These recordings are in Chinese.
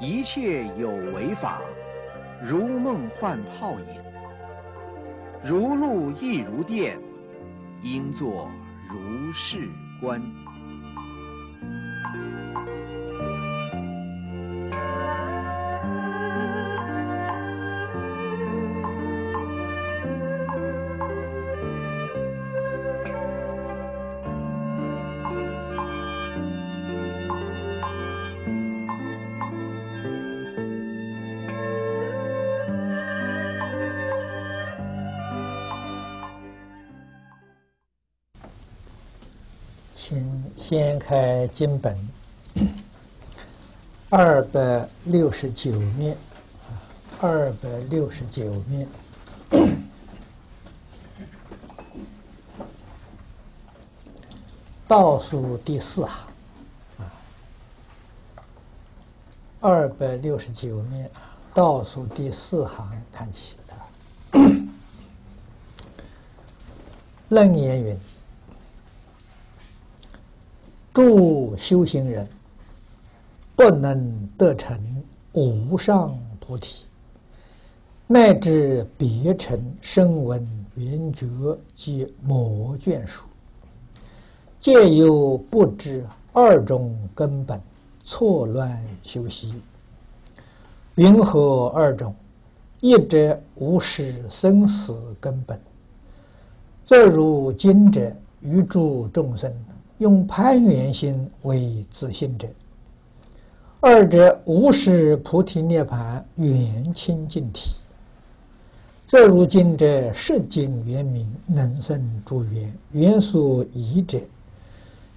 一切有为法，如梦幻泡影，如露亦如电，应作如是观。开经本二百六十九面，二百六十九面，倒数第四行，二百六十九面，倒数第四行看起，楞严云。诸修行人不能得成无上菩提，乃至别成声闻缘觉及魔眷属，皆有不知二种根本，错乱修习。云何二种？一者无始生死根本，则如今者于诸众生。用攀缘心为自信者，二者无始菩提涅盘缘清净体，则如今者世经圆明能生诸缘缘所依者，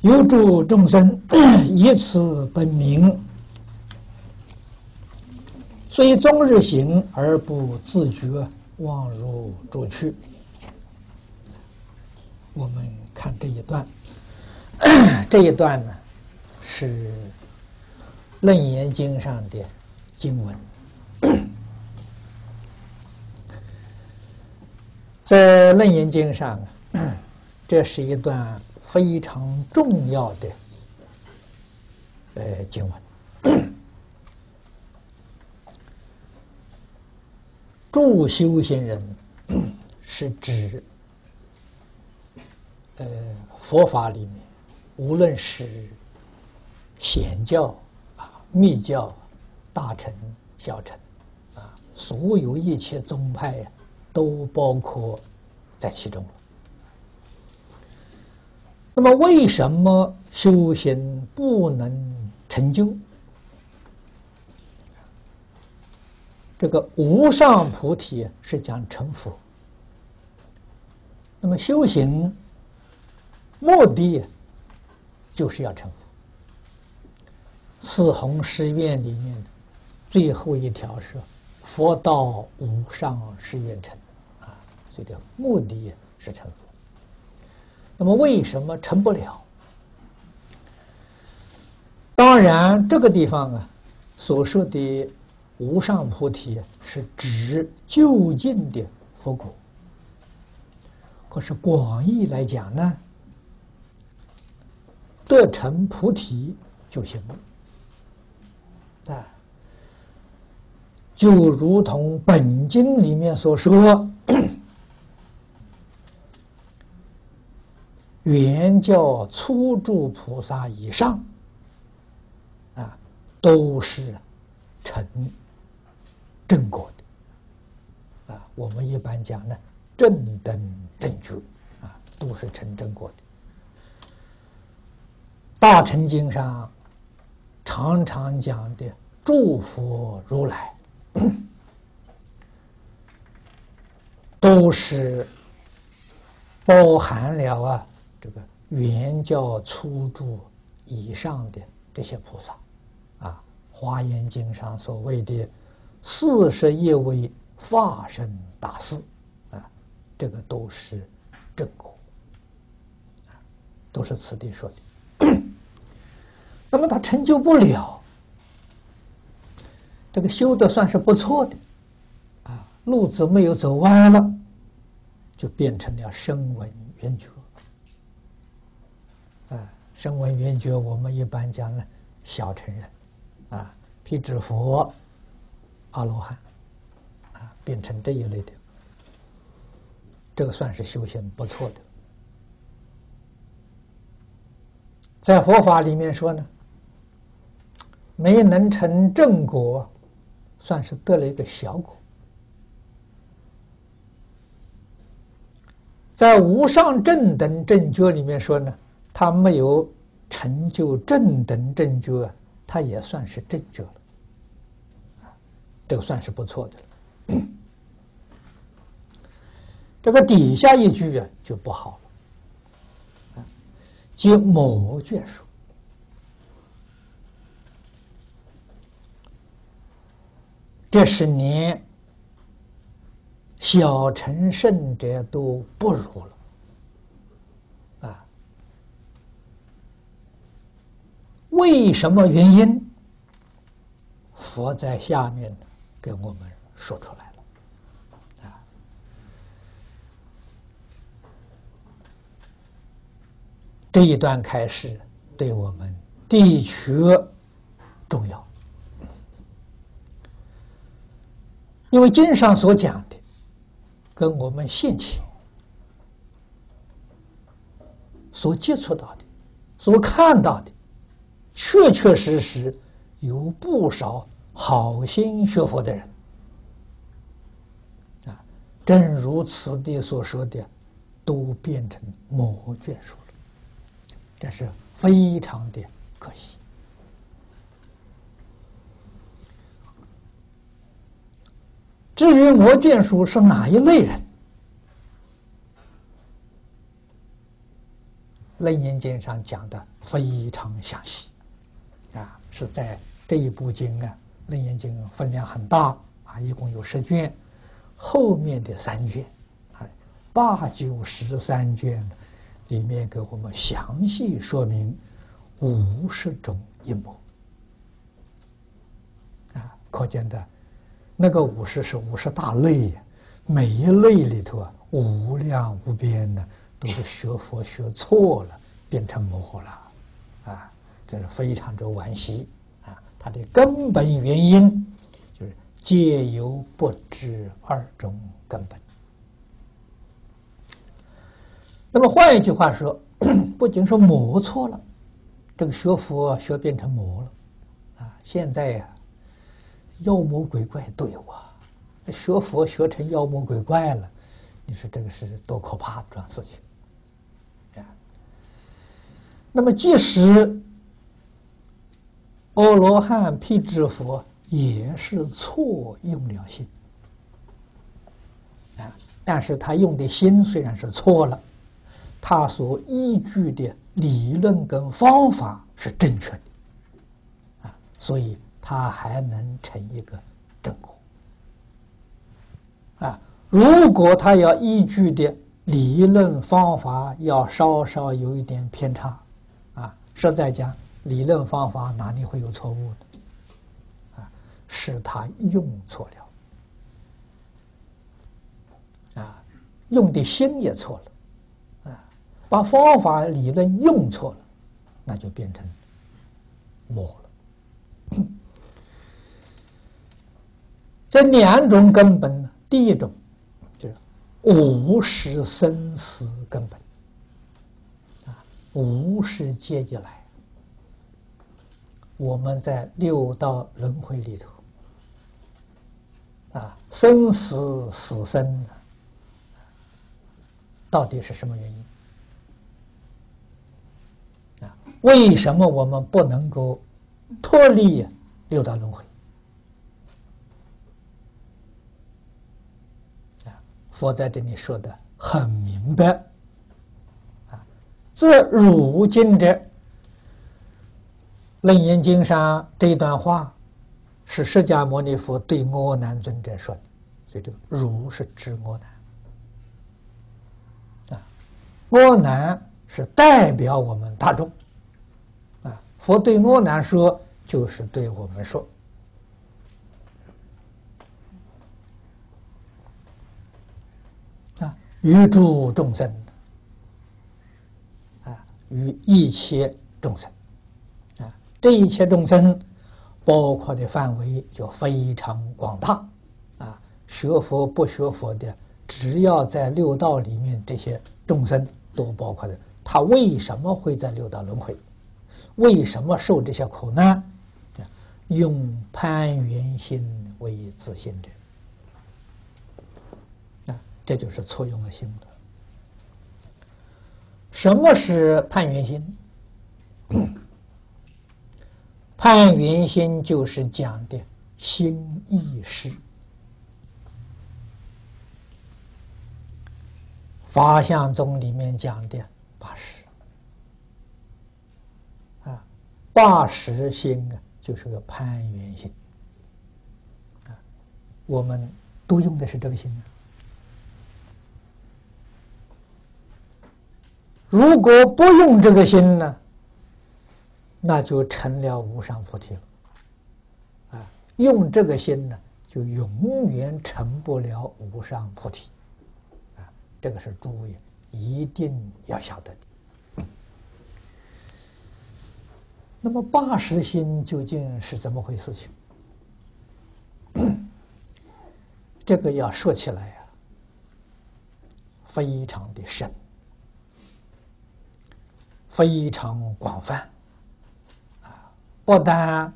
有诸众生 以此本名，虽终日行而不自觉，妄入诸趣。我们看这一段。这一段呢，是《楞严经》上的经文，在《楞严经》上，这是一段非常重要的呃经文。助修行人是指呃佛法里面。无论是显教啊、密教、大乘、小乘啊，所有一切宗派呀，都包括在其中。那么，为什么修行不能成就这个无上菩提？是讲成佛。那么，修行目的？就是要成佛。四弘誓愿里面的最后一条是“佛道无上誓愿成”，啊，所以的目的是成佛。那么为什么成不了？当然，这个地方啊，所说的无上菩提是指就近的佛果。可是广义来讲呢？得成菩提就行了，啊，就如同本经里面所说，原教初住菩萨以上，啊，都是成正果的，啊，我们一般讲呢，正等正觉，啊，都是成正果的。大乘经上常常讲的诸佛如来，都是包含了啊这个原教初住以上的这些菩萨啊，《华严经》上所谓的四十一位化身大士啊，这个都是正果都是此地说的。那么他成就不了，这个修的算是不错的，啊，路子没有走歪了，就变成了声闻缘觉，啊，声闻缘觉我们一般讲呢，小乘人，啊，辟支佛、阿罗汉，啊，变成这一类的，这个算是修行不错的。在佛法里面说呢，没能成正果，算是得了一个小果。在无上正等正觉里面说呢，他没有成就正等正觉，他也算是正觉了，这个算是不错的了。这个底下一句啊就不好了，即魔眷属，这是连。小乘圣者都不如了，啊？为什么原因？佛在下面给我们说出来了，啊？这一段开始对我们的确重要，因为经上所讲的。跟我们现前所接触到的、所看到的，确确实实有不少好心学佛的人啊，正如此地所说的，都变成魔眷属了，这是非常的可惜。至于魔眷属是哪一类人，《楞严经》上讲的非常详细，啊，是在这一部经啊，《楞严经》分量很大啊，一共有十卷，后面的三卷，啊，八九十三卷里面给我们详细说明五十种阴谋，啊，可见的。那个五十是五十大类，每一类里头啊，无量无边的，都是学佛学错了，变成魔了，啊，这是非常之惋惜啊！它的根本原因就是皆由不知二种根本。那么换一句话说，不仅是魔错了，这个学佛学变成魔了，啊，现在呀。妖魔鬼怪都有啊！学佛学成妖魔鬼怪了，你说这个是多可怕的这样事情啊！那么，即使阿罗汉辟支佛也是错用了心啊，但是他用的心虽然是错了，他所依据的理论跟方法是正确的啊，所以。他还能成一个正果啊！如果他要依据的理论方法要稍稍有一点偏差啊，实在讲，理论方法哪里会有错误呢？啊，是他用错了啊，用的心也错了啊，把方法理论用错了，那就变成魔了。这两种根本呢，第一种就是无始生死根本啊，无始劫以来，我们在六道轮回里头啊，生死死生到底是什么原因啊？为什么我们不能够脱离六道轮回？佛在这里说的很明白，啊，这如今的《楞严经》上这一段话，是释迦牟尼佛对阿难尊者说的，所以这个“如”是指阿难，啊，阿难是代表我们大众，啊，佛对阿难说，就是对我们说。于诸众生，啊，与一切众生，啊，这一切众生，包括的范围就非常广大，啊，学佛不学佛的，只要在六道里面，这些众生都包括的。他为什么会在六道轮回？为什么受这些苦难？用攀缘心为自信者，这就是错用了心了。什么是判元心？判元心就是讲的心意识。法相宗里面讲的八识啊，八识心啊，就是个攀缘心啊。我们都用的是这个心啊。如果不用这个心呢？那就成了无上菩提了，啊，用这个心呢，就永远成不了无上菩提，啊，这个是诸位一定要晓得的。那么八识心究竟是怎么回事？情这个要说起来呀，非常的深，非常广泛。啊不但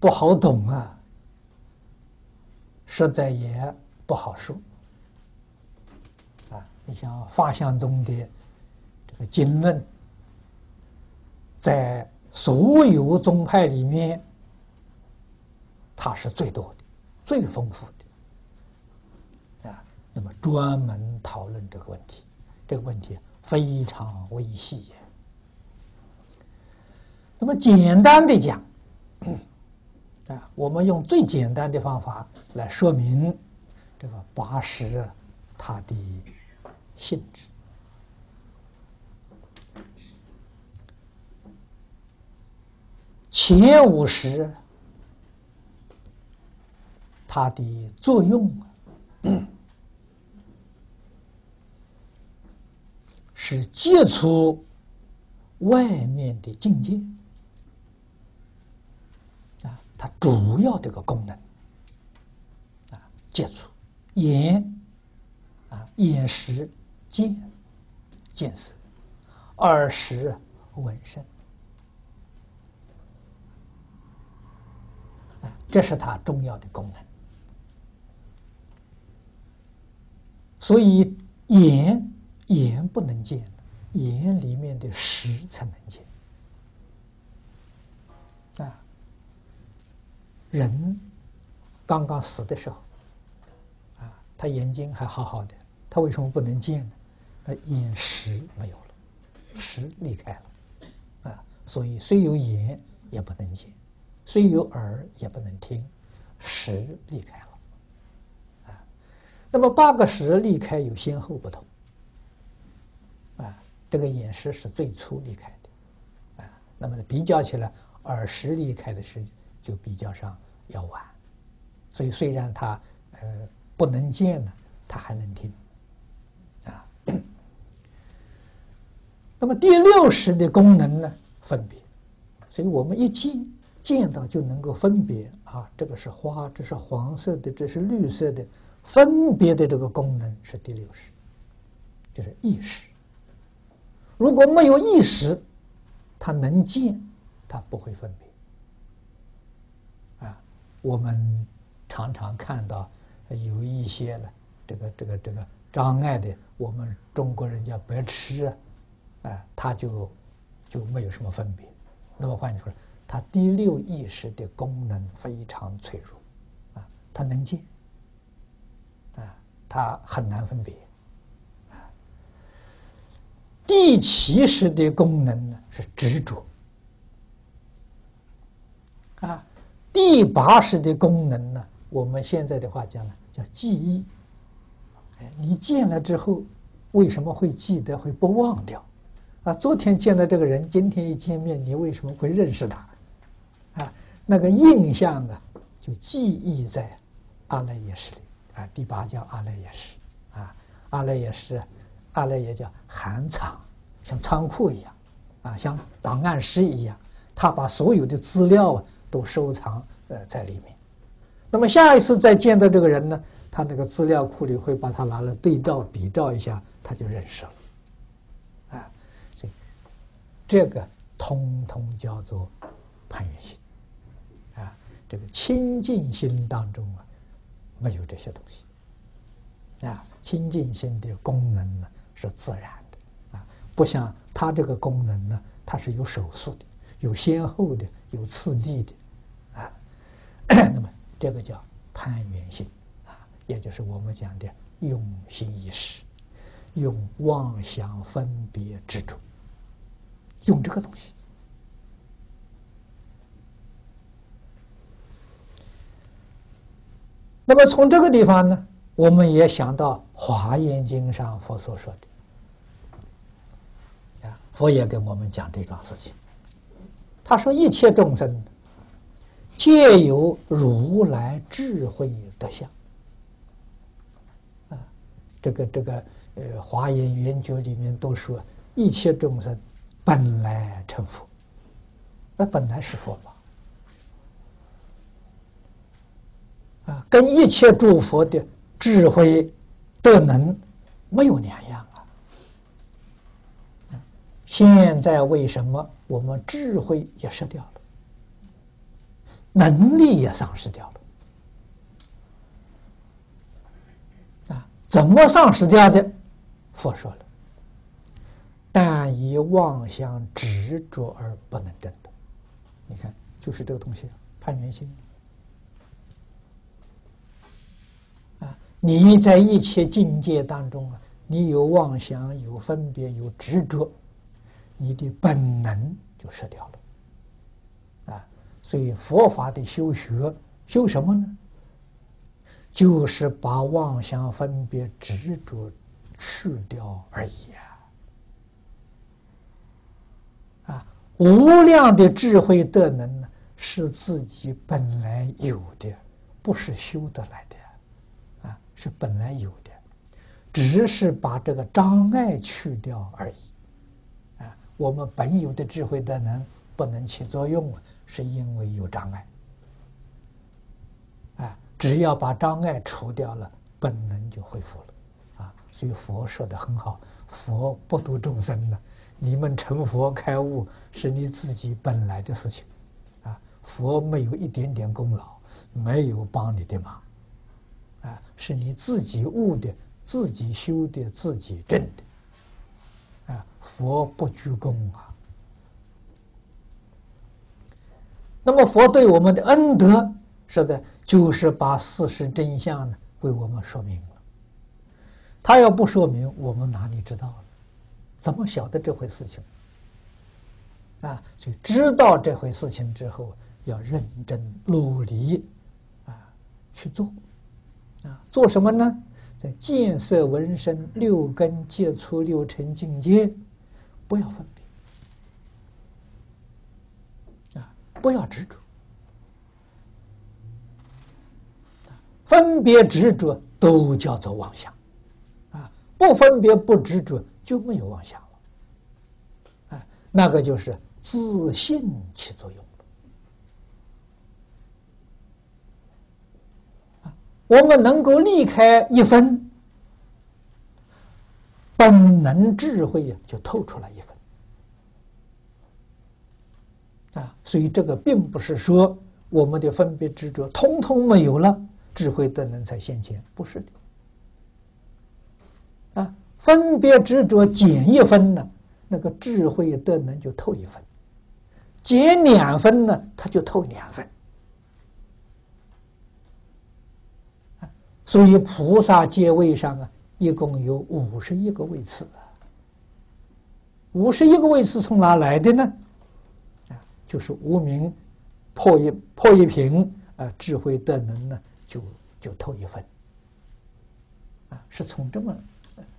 不好懂啊，实在也不好说啊。你像法相宗的这个经论，在所有宗派里面，它是最多的、最丰富的啊。那么专门讨论这个问题，这个问题非常微细。那么简单的讲，啊，我们用最简单的方法来说明这个八十它的性质。前五十它的作用是接触外面的境界啊。它主要这个功能啊，接触眼啊，眼识见见识，耳识闻声啊，这是它重要的功能。所以眼眼不能见，眼里面的识才能见。啊人刚刚死的时候，啊，他眼睛还好好的，他为什么不能见呢？那眼识没有了，识离开了，啊，所以虽有眼也不能见，虽有耳也不能听，识离开了，啊，那么八个识离开有先后不同，这个眼识是最初离开的，啊，那么比较起来，耳识离开的时就比较上。要晚，所以虽然他呃不能见呢，他还能听，啊。那么第六识的功能呢，分别，所以我们一见见到就能够分别啊，这个是花，这是黄色的，这是绿色的，分别的这个功能是第六识，就是意识。如果没有意识，他能见，他不会分别。啊我们常常看到有一些呢，这个这个这个障碍的，我们中国人叫白痴啊，啊，他就就没有什么分别。那么换句话说，他第六意识的功能非常脆弱，啊，他能见，啊，他很难分别，第七识的功能呢是执着，啊。第八识的功能呢？我们现在的话讲呢，叫记忆。哎，你见了之后，为什么会记得，会不忘掉？啊，昨天见的这个人，今天一见面，你为什么会认识他？啊，那个印象啊，就记忆在阿赖耶识里。啊，第八叫阿赖耶识。啊，阿赖耶识，阿赖耶叫含藏，像仓库一样，啊，像档案室一样，他把所有的资料啊。都收藏呃在里面。那么下一次再见到这个人呢，他那个资料库里会把他拿来对照比照一下，他就认识了。啊，所以这个通通叫做攀缘心。啊，这个清净心当中啊，没有这些东西。啊，清净心的功能呢是自然的，啊，不像它这个功能呢，它是有手术的，有先后的，有次第的，啊，那么。这个叫攀缘性啊，也就是我们讲的用心意识，用妄想分别执着，用这个东西。那么从这个地方呢，我们也想到《华严经》上佛所说的，佛也跟我们讲这桩事情。他说：“一切众生。”皆有如来智慧德相啊！这个这个呃，《华严圆觉》里面都说，一切众生本来成佛，那本来是佛嘛啊，跟一切诸佛的智慧德能没有两样啊！现在为什么我们智慧也失掉了？能力也丧失掉了啊！怎么丧失掉的？佛说了：“但以妄想执着而不能证得。”你看，就是这个东西，攀缘心啊！你在一切境界当中啊，你有妄想、有分别、有执着，你的本能就失掉了啊。所以佛法的修学，修什么呢？就是把妄想、分别、执着去掉而已啊！啊，无量的智慧德能呢，是自己本来有的，不是修得来的，啊，是本来有的，只是把这个障碍去掉而已。我们本有的智慧的能不能起作用啊？是因为有障碍，啊，只要把障碍除掉了，本能就恢复了，啊，所以佛说的很好，佛不度众生的，你们成佛开悟是你自己本来的事情，啊，佛没有一点点功劳，没有帮你的忙，啊，是你自己悟的、自己修的、自己证的，啊，佛不居功啊。那么佛对我们的恩德，是的，就是把事实真相呢为我们说明了。他要不说明，我们哪里知道？怎么晓得这回事情？啊，所以知道这回事情之后，要认真努力啊去做。啊，做什么呢？在见色闻声六根接触六尘境界，不要分别。啊。不要执着，分别执着都叫做妄想，啊，不分别不执着就没有妄想了，啊，那个就是自信起作用啊，我们能够离开一分，本能智慧呀，就透出来一分。啊，所以这个并不是说我们的分别执着通通没有了，智慧德能才现前，不是的。啊，分别执着减一分呢，那个智慧德能就透一分；减两分呢，它就透两分。所以菩萨阶位上啊，一共有五十一个位次。五十一个位次从哪来的呢？啊就是无名破一破一瓶啊，智慧德能呢，就就透一分啊，是从这么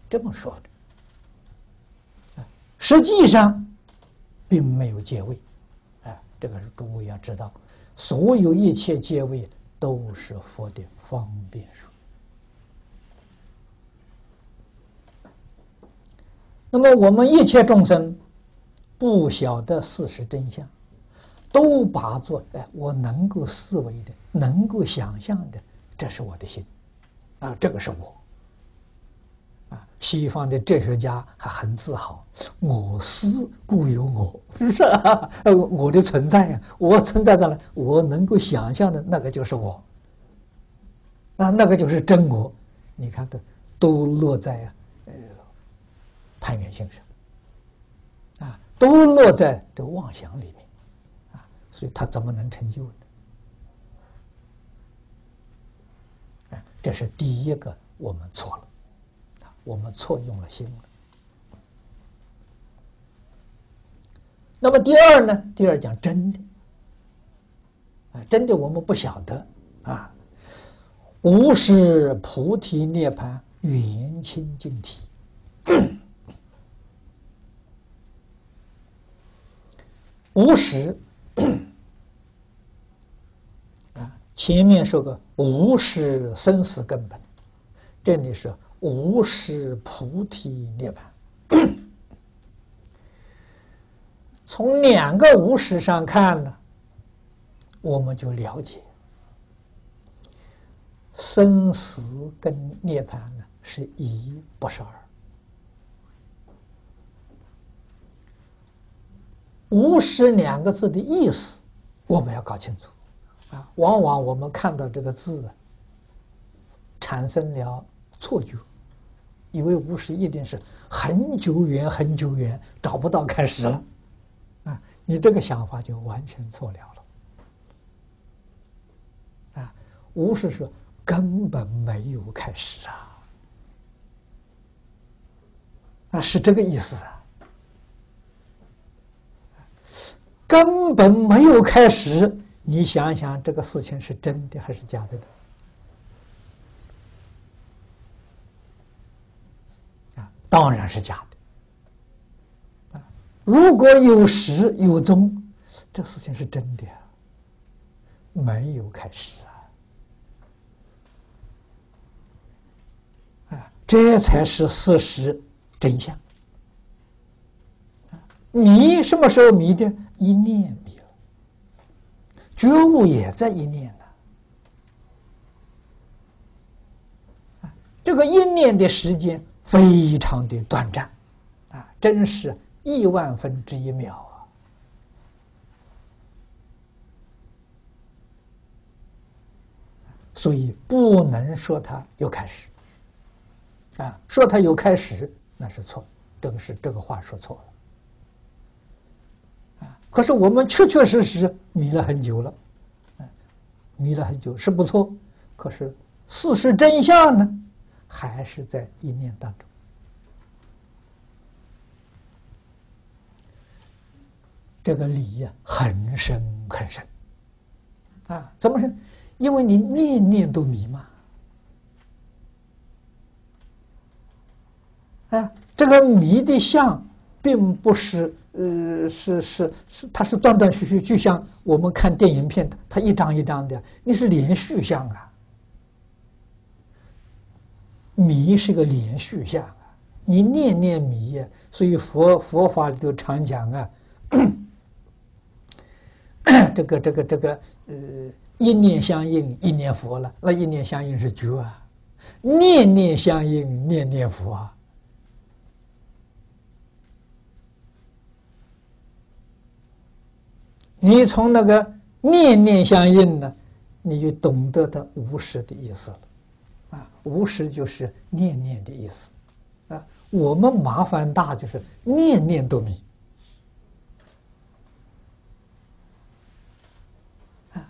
这么说的。实际上并没有借位啊，这个是诸位要知道，所有一切借位都是佛的方便说。那么我们一切众生不晓得事实真相。都把做哎，我能够思维的，能够想象的，这是我的心，啊，这个是我。西方的哲学家还很自豪，我思故有我，是不是？我的存在呀，我存在着了，我能够想象的那个就是我，啊，那个就是真我。你看，都都落在啊，攀缘性上，啊，都落在这个妄想里面，啊，所以他怎么能成就呢？啊，这是第一个，我们错了。我们错用了心了。那么第二呢？第二讲真的，啊，真的我们不晓得啊。无是菩提涅盘圆清净体，无始啊，前面说个无始生死根本，这里是。无始菩提涅槃，从两个无始上看呢，我们就了解生死跟涅槃呢是一不是二。无始两个字的意思，我们要搞清楚啊。往往我们看到这个字，产生了错觉。以为无始一定是很久远很久远，找不到开始了，啊，你这个想法就完全错了了，啊，无始是根本没有开始啊，啊，是这个意思啊，根本没有开始，你想想这个事情是真的还是假的呢？啊？当然是假的，啊！如果有始有终，这事情是真的，没有开始啊！啊，这才是事实真相。迷什么时候迷的？一念迷了，觉悟也在一念呢。这个一念的时间。非常的短暂，啊，真是亿万分之一秒啊！所以不能说它有开始，啊，说它有开始那是错，这个是这个话说错了，可是我们确确实实迷了很久了，迷了很久是不错，可是事实真相呢？还是在一念当中，这个理呀很深很深啊！怎么是？因为你念念都迷嘛。哎，这个迷的相，并不是呃，是是是，它是断断续续，就像我们看电影片，它一张一张的，你是连续相啊。迷是个连续相啊，你念念迷呀，所以佛佛法里头常讲啊，这个这个这个呃，一念相应一念佛了，那一念相应是觉啊，念念相应念念佛啊，你从那个念念相应呢，你就懂得的无实的意思了。啊无时就是念念的意思，啊，我们麻烦大就是念念都迷，啊，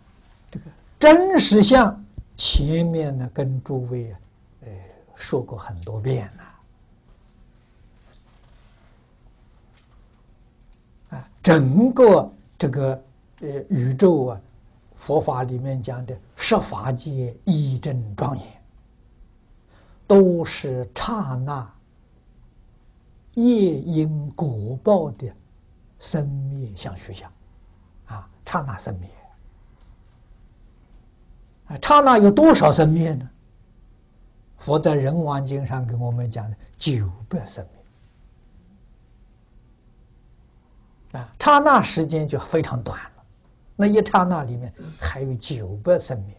这个真实相前面呢跟诸位啊，呃说过很多遍了，啊，整个这个呃宇宙啊，佛法里面讲的十法界一真庄严。都是刹那业因果报的生灭相续相，啊，刹那生灭，啊，刹那有多少生灭呢？佛在《人王经》上给我们讲的九百生灭，啊，刹那时间就非常短了，那一刹那里面还有九百生灭。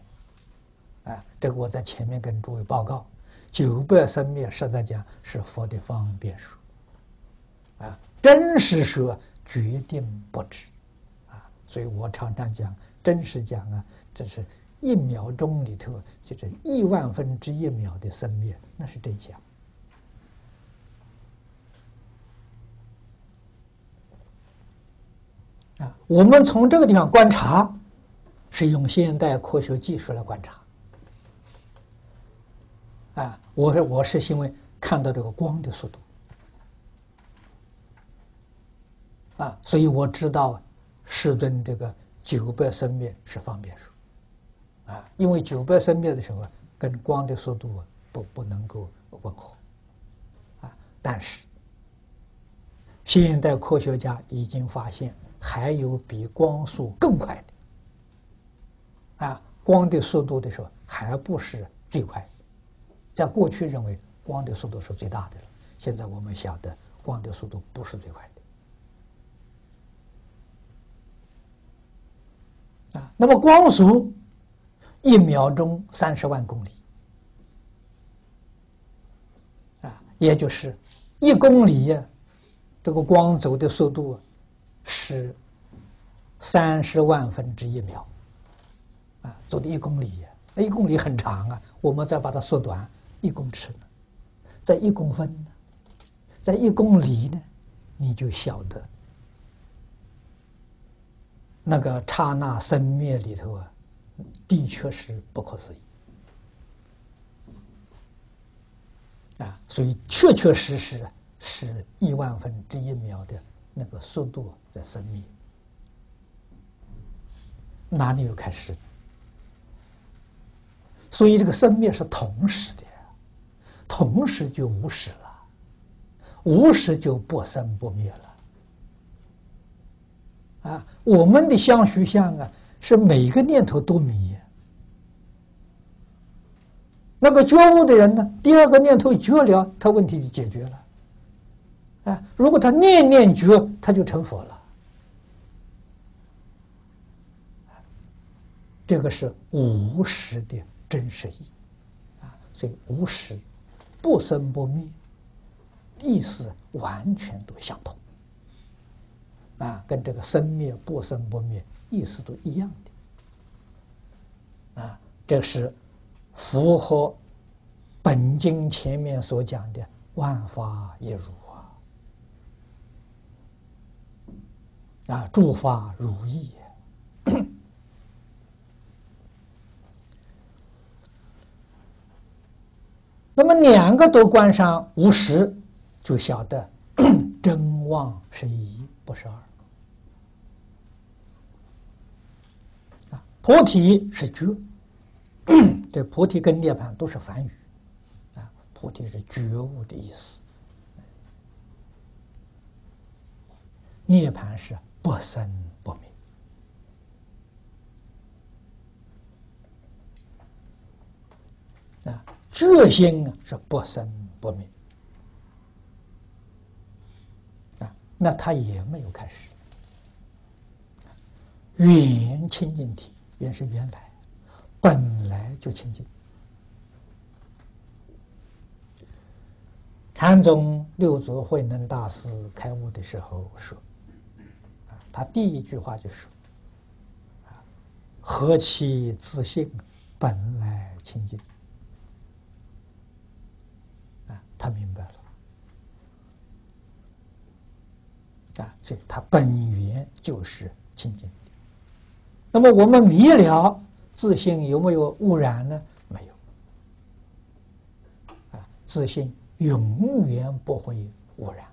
啊，这个我在前面跟诸位报告，九百生灭实在讲是佛的方便说，啊，真实说决定不止，啊，所以我常常讲真实讲啊，这是一秒钟里头就是亿万分之一秒的生灭，那是真相。啊，我们从这个地方观察，是用现代科学技术来观察。啊，我是我是因为看到这个光的速度，啊，所以我知道世尊这个九百生灭是方便数，啊，因为九百生灭的时候跟光的速度不不能够吻合，啊，但是现代科学家已经发现。还有比光速更快的，啊，光的速度的时候还不是最快，在过去认为光的速度是最大的了，现在我们晓得光的速度不是最快的，啊，那么光速一秒钟三十万公里，啊，也就是一公里，这个光走的速度。是三十万分之一秒，啊，走的一公里，那一公里很长啊。我们再把它缩短，一公尺，在一公分，在一公里呢，你就晓得那个刹那生灭里头啊，的确是不可思议啊。所以确确实实是一万分之一秒的。那个速度在生灭，哪里有开始？所以这个生灭是同时的，同时就无始了，无始就不生不灭了。啊，我们的相续相啊，是每个念头都迷。那个觉悟的人呢，第二个念头觉了，他问题就解决了。啊，如果他念念觉，他就成佛了。这个是无实的真实意，啊，所以无实不生不灭，意思完全都相同，啊，跟这个生灭不生不灭意思都一样的，啊，这是符合本经前面所讲的万法一如。啊，诸法如意。那么两个都关上无实，就晓得 真妄是一，不是二。啊，菩提是觉，这菩提跟涅槃都是梵语。啊，菩提是觉悟的意思，涅槃是。不生不灭啊，觉心啊是不生不灭啊，那他也没有开始。原清净体，原是原来，本来就清净。禅宗六祖慧能大师开悟的时候说。他第一句话就说：“，何其自信，本来清净。”啊，他明白了，啊，所以他本源就是清净。那么我们迷了自信有没有污染呢？没有。啊，自信永远不会污染。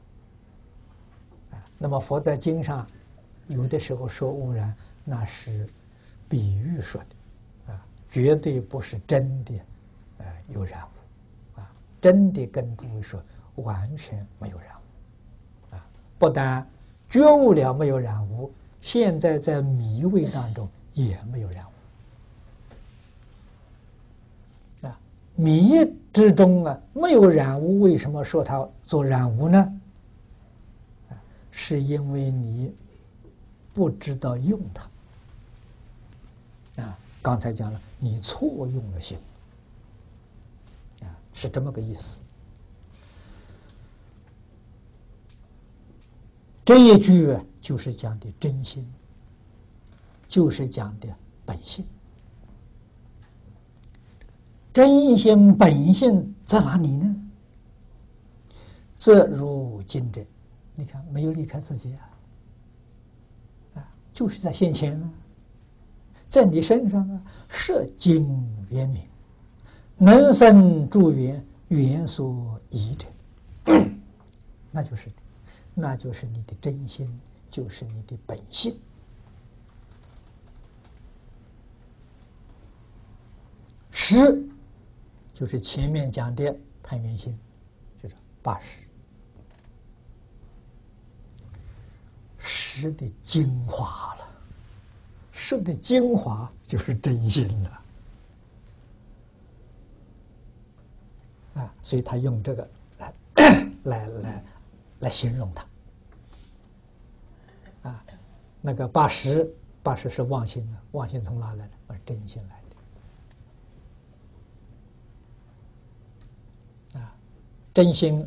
啊，那么佛在经上。有的时候说污染，那是比喻说的，啊，绝对不是真的，呃，有染污，啊，真的跟诸位说，完全没有染污，啊，不但觉悟了没有染污，现在在迷味当中也没有染污，啊，迷之中啊没有染污，为什么说它做染污呢？是因为你。不知道用它，啊，刚才讲了，你错用了心，啊，是这么个意思。这一句就是讲的真心，就是讲的本性。真心本性在哪里呢？则如今者，你看没有离开自己，啊，就是在现前呢，在你身上啊，摄精圆明，能生诸缘，缘所依者，那就是。那就是你的真心，就是你的本性。十，就是前面讲的攀缘心，就是八十。十的精华了，十的精华就是真心了。啊，所以他用这个来来来。来形容它，啊，那个八十，八十是妄心啊，妄心从哪来的？是真心来的，啊，真心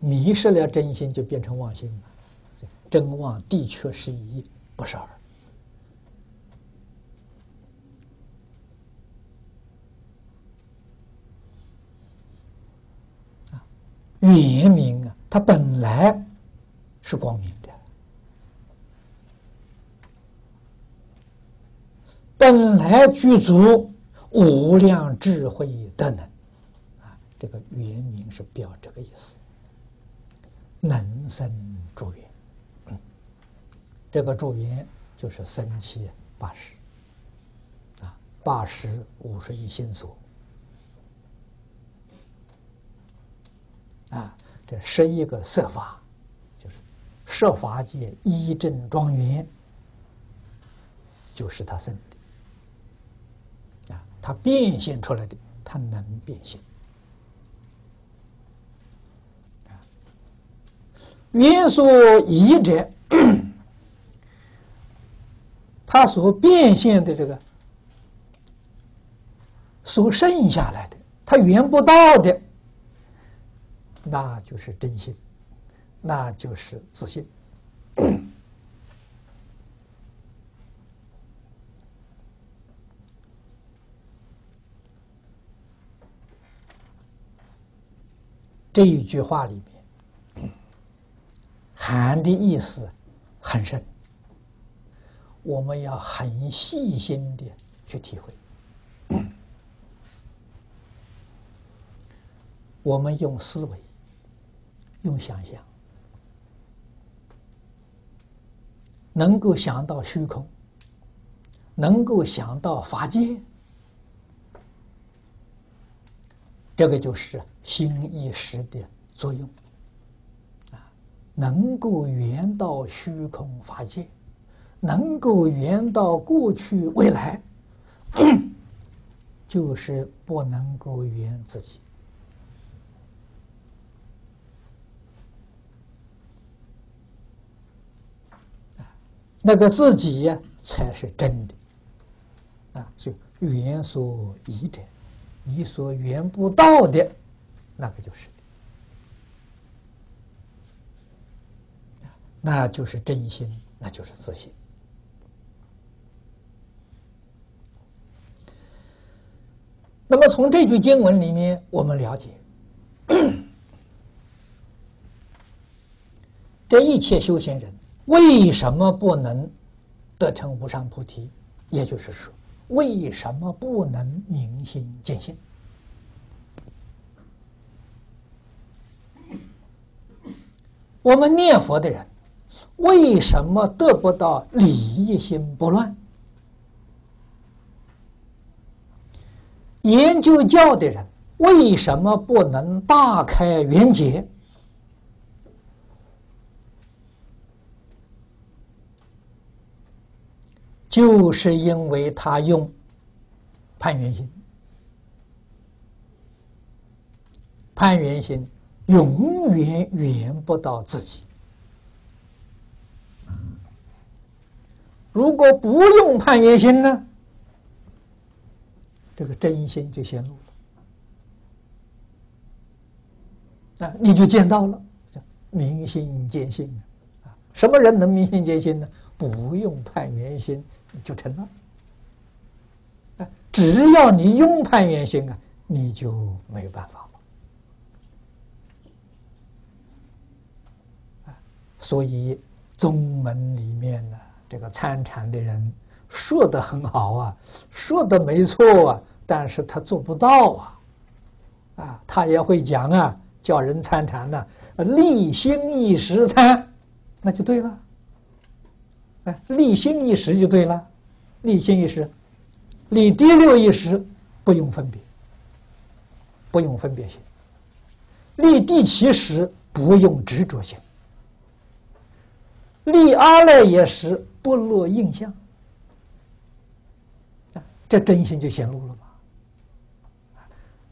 迷失了，真心就变成妄心了。真望的确是一，不是二。啊，圆明啊。它本来是光明的，本来具足无量智慧的能啊！这个原名是表这个意思，能生诸缘，这个诸缘就是三七八十啊，八十五十一心所啊。这十一个色法，就是设法界一正庄严，就是他生的啊，他变现出来的，他能变现啊。缘所依者，他所变现的这个，所剩下来的，他缘不到的。那就是真心，那就是自信。这一句话里面 含的意思很深，我们要很细心的去体会。我们用思维。用想象，能够想到虚空，能够想到法界，这个就是心意识的作用啊！能够圆到虚空法界，能够圆到过去未来，就是不能够圆自己。那个自己呀，才是真的啊！就缘所依者，你所缘不到的，那个就是那就是真心，那就是自信。那么从这句经文里面，我们了解，这一切修行人。为什么不能得成无上菩提？也就是说，为什么不能明心见性？我们念佛的人，为什么得不到理一心不乱？研究教的人，为什么不能大开圆解？就是因为他用攀缘心，攀缘心永远圆不到自己。如果不用攀缘心呢？这个真心就显露了，啊，你就见到了，叫明心见性啊！什么人能明心见性呢？不用判圆心就成了，啊，只要你用判圆心啊，你就没有办法了。啊，所以宗门里面呢，这个参禅的人。说的很好啊，说的没错啊，但是他做不到啊，啊，他也会讲啊，叫人参禅呢，立心一时参，那就对了，哎，立心一时就对了，立心一时，立第六意识不用分别，不用分别心，立第七时不用执着心，立阿赖耶识不落印象。这真心就显露了嘛？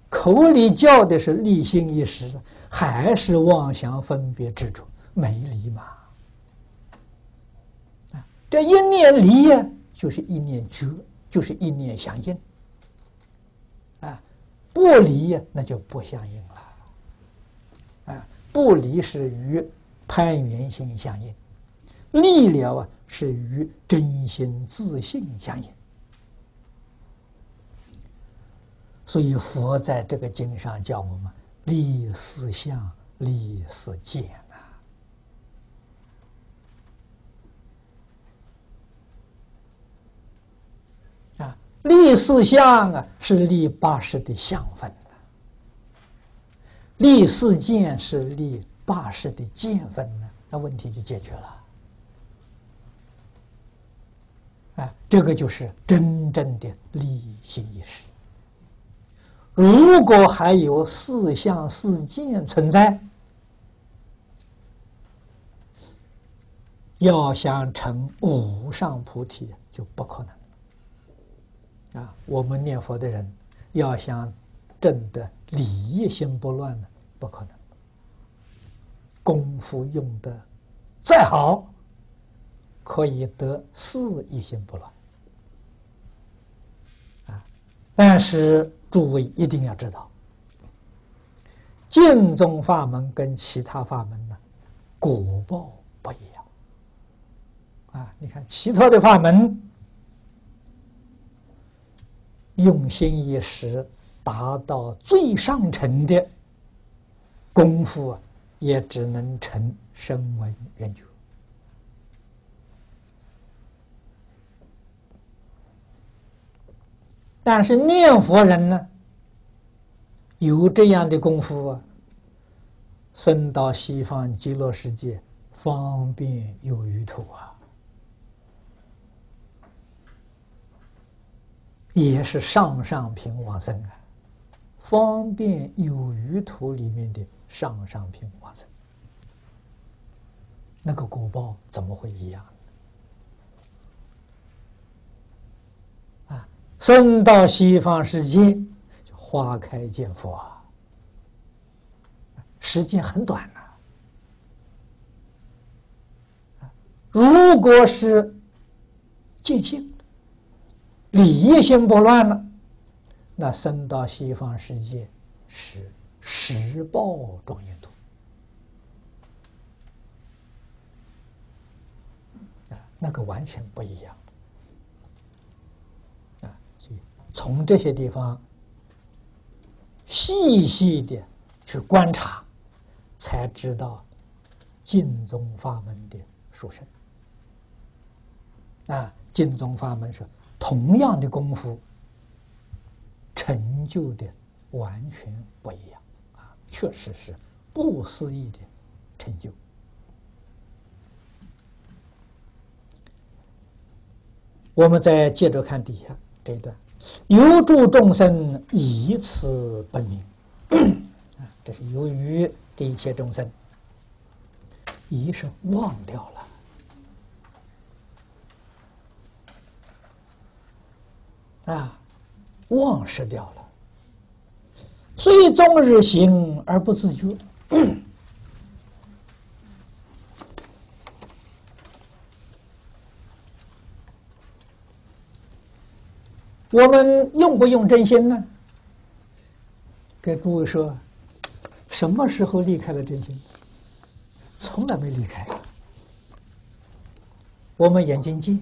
口里叫的是立心一时，还是妄想分别执着，没离嘛？啊，这一念离呀，就是一念觉，就是一念相应。啊，不离呀，那就不相应了。啊，不离是与攀缘心相应，离了啊是与真心自信相应。所以佛在这个经上叫我们立四相、立四见呐。啊，立四相啊，是立八识的相分立四见是立八识的见分呢，那问题就解决了。啊，这个就是真正的立心意识。如果还有四相四见存在，要想成无上菩提就不可能。啊，我们念佛的人要想证得理一心不乱呢，不可能。功夫用的再好，可以得四一心不乱。啊，但是。诸位一定要知道，净宗法门跟其他法门呢，果报不一样。啊，你看其他的法门，用心一时达到最上乘的功夫，也只能成声闻缘觉。但是念佛人呢，有这样的功夫啊，升到西方极乐世界方便有余土啊，也是上上品往生啊，方便有余土里面的上上品往生，那个果报怎么会一样？生到西方世界，花开见佛，时间很短呐。如果是见性，理业心不乱了，那生到西方世界是十报庄严土，那个完全不一样。从这些地方细细的去观察，才知道净宗法门的殊胜。啊，净宗法门是同样的功夫，成就的完全不一样啊，确实是不思议的成就。我们再接着看底下这一段。有助众生以此本名，啊，这是由于这一切众生一是忘掉了，啊，忘失掉了，所以终日行而不自觉。我们用不用真心呢？给诸位说，什么时候离开了真心？从来没离开。我们眼睛见，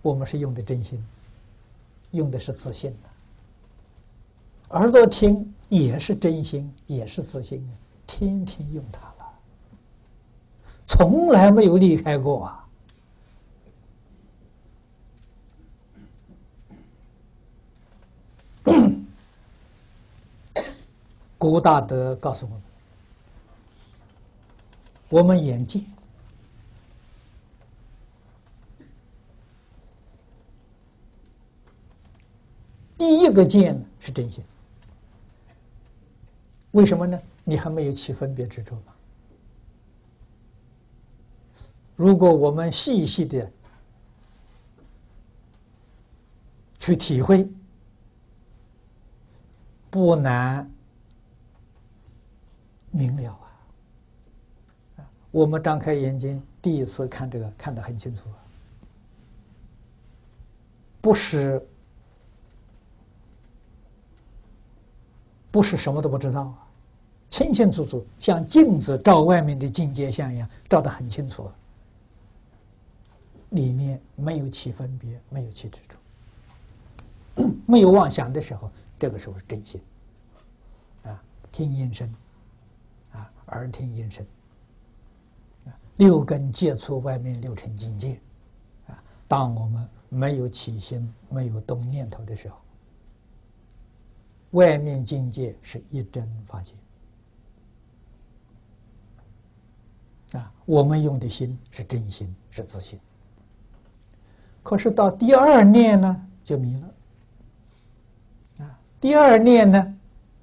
我们是用的真心，用的是自信的；耳朵听也是真心，也是自信，天天用它了，从来没有离开过啊。古大德告诉我们：我们眼见第一个见是真心，为什么呢？你还没有起分别执着嘛。如果我们细细的去体会，不难。明了啊！我们张开眼睛，第一次看这个，看得很清楚啊，不是不是什么都不知道啊，清清楚楚，像镜子照外面的境界像一样，照得很清楚，里面没有起分别，没有起执着，没有妄想的时候，这个时候是真心。啊，听音声。耳听音声，六根接触外面六尘境界，啊，当我们没有起心、没有动念头的时候，外面境界是一真法界，啊，我们用的心是真心，是自信。可是到第二念呢，就迷了，啊，第二念呢，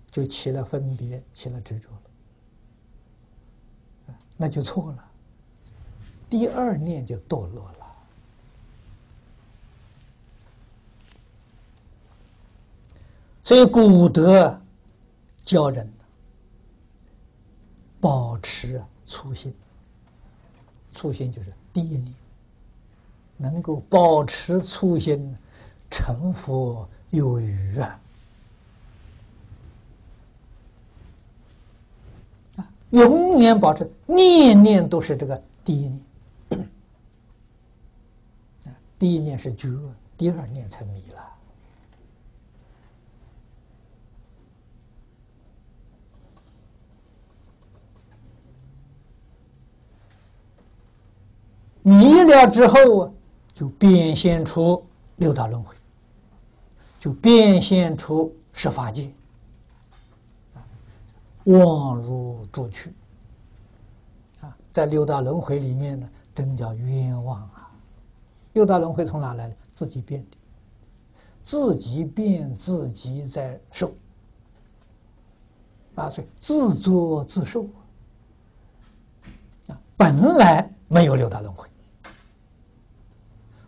就起了分别，起了执着。那就错了，第二念就堕落了。所以古德教人保持初心，初心就是第一念，能够保持初心，成佛有余啊。永远保持，念念都是这个第一念。第一念是觉，第二念才迷了。迷了之后啊，就变现出六道轮回，就变现出十法界。妄如诸去啊，在六道轮回里面呢，真叫冤枉啊！六道轮回从哪来的？自己变的，自己变，自己在受啊，所以自作自受啊！本来没有六道轮回，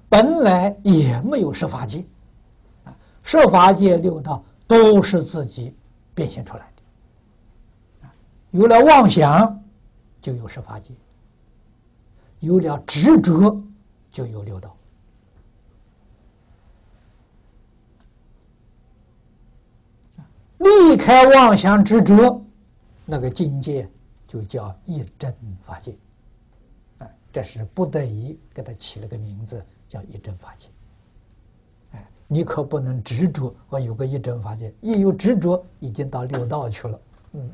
本来也没有设法界啊，设法界六道都是自己变现出来。有了妄想，就有十法界；有了执着，就有六道。离开妄想执着，那个境界就叫一真法界。哎，这是不得已给他起了个名字，叫一真法界。哎，你可不能执着我有个一真法界，一有执着，已经到六道去了。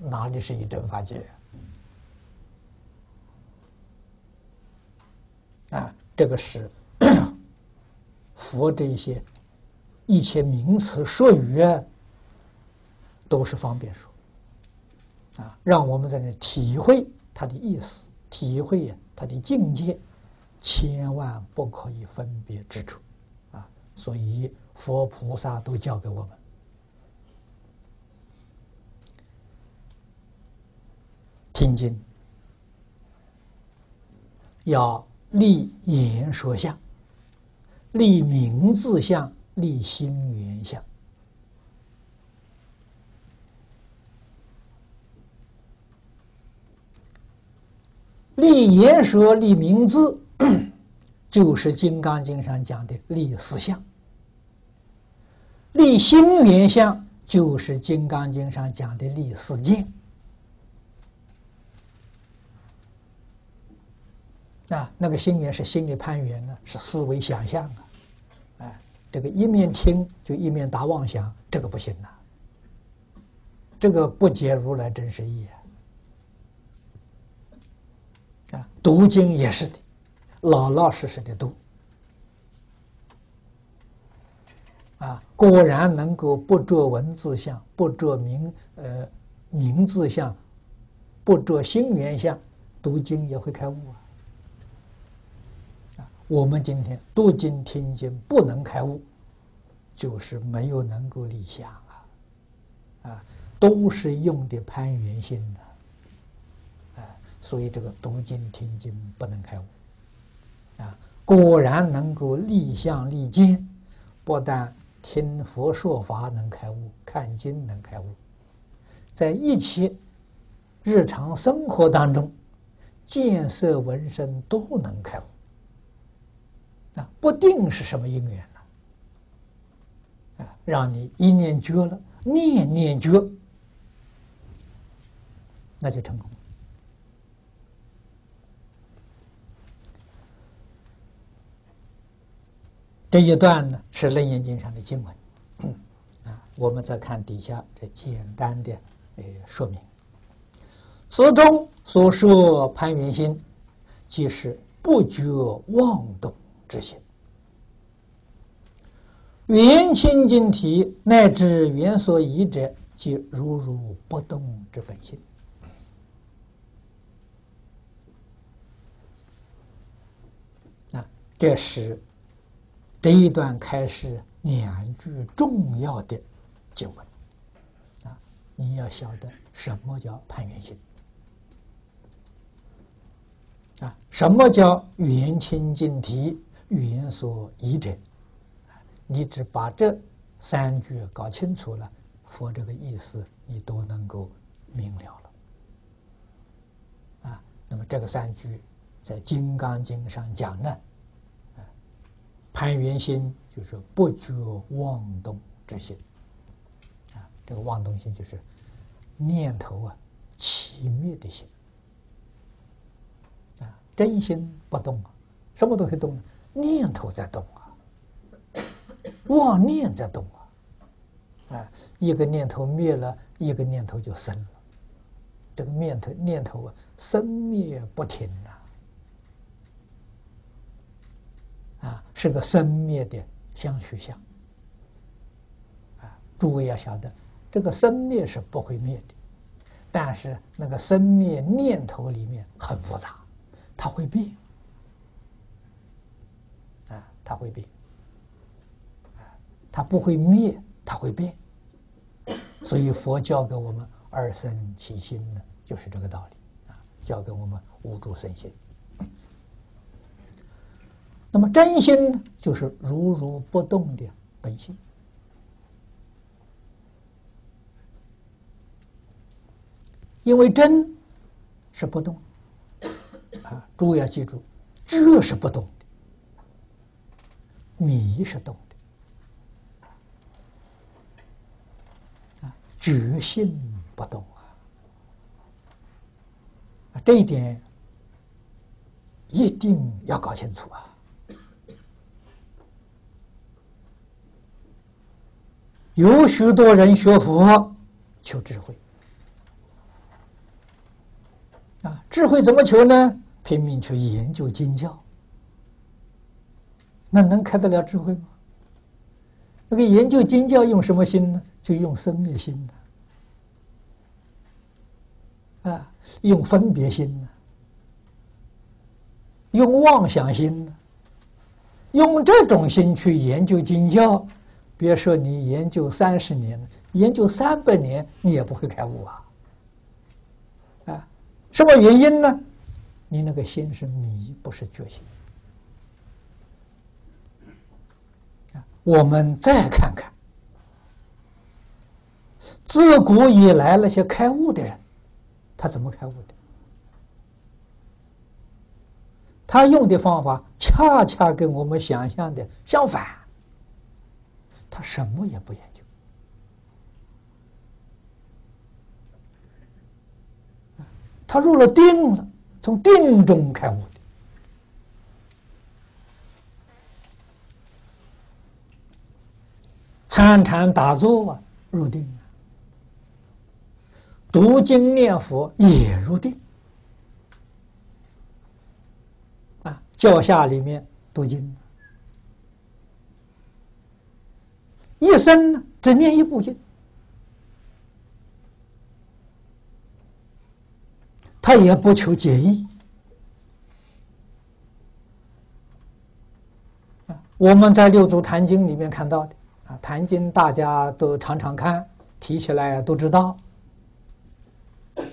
哪里是一真法界？啊，这个是 佛这些一切名词术语，都是方便说啊，让我们在那体会它的意思，体会它的境界，千万不可以分别之处啊。所以佛菩萨都教给我们。听经要立言说相，立名字相，立心缘相。立言说、立名字，就是《金刚经》上讲的立四相。立心缘相就是《金刚经》上讲的立四见啊，那个心源是心里攀缘呢，是思维想象啊，哎，这个一面听就一面打妄想，这个不行呐，这个不解如来真实意啊，啊，读经也是的，老老实实的读。啊，果然能够不着文字相，不着名呃名字相，不着心缘相，读经也会开悟啊！我们今天读经听经不能开悟，就是没有能够立相啊！啊，都是用的攀缘心的，啊，所以这个读经听经不能开悟啊！果然能够立相立见，不但。听佛说法能开悟，看经能开悟，在一切日常生活当中，见色闻声都能开悟。啊，不定是什么因缘呢？啊，让你一念觉了，念念觉，那就成功。这一段呢是《楞严经》上的经文，啊，我们再看底下这简单的呃说明。此中所说攀缘心，即是不觉妄动之心，元清净体乃至元所依者，即如如不动之本性。啊，这是。这一段开始两句重要的经文啊，你要晓得什么叫攀缘心啊？什么叫元清净体、语言所依者？你只把这三句搞清楚了，佛这个意思你都能够明了了啊。那么这个三句在《金刚经》上讲呢？攀缘心就是不觉妄动之心，啊，这个妄动心就是念头啊起灭的心，啊，真心不动啊，什么东西动呢？念头在动啊，妄念在动啊，啊，一个念头灭了，一个念头就生了，这个念头念头啊生灭不停呐。啊，是个生灭的相续相。啊，诸位要晓得，这个生灭是不会灭的，但是那个生灭念头里面很复杂，它会变。它会变。它不会灭，它会变。所以佛教给我们二生起心呢，就是这个道理。啊，教给我们无住生心。那么真心呢，就是如如不动的本性，因为真是不动啊，诸位要记住，觉是不动，迷是动的啊，觉性不动啊，啊，这一点一定要搞清楚啊。有许多人学佛求智慧啊，智慧怎么求呢？拼命去研究经教，那能开得了智慧吗？那个研究经教用什么心呢？就用生灭心的啊，用分别心呢，用妄想心呢，用这种心去研究经教。别说你研究三十年，研究三百年，你也不会开悟啊！啊，什么原因呢？你那个心是迷，不是觉心。我们再看看，自古以来那些开悟的人，他怎么开悟的？他用的方法恰恰跟我们想象的相反。他什么也不研究。他入了定了，从定中开悟参禅打坐啊，入定；读经念佛也入定。啊，教下里面读经，一生呢只念一部经。他也不求解义我们在《六祖坛经》里面看到的，《坛经》大家都常常看，提起来都知道，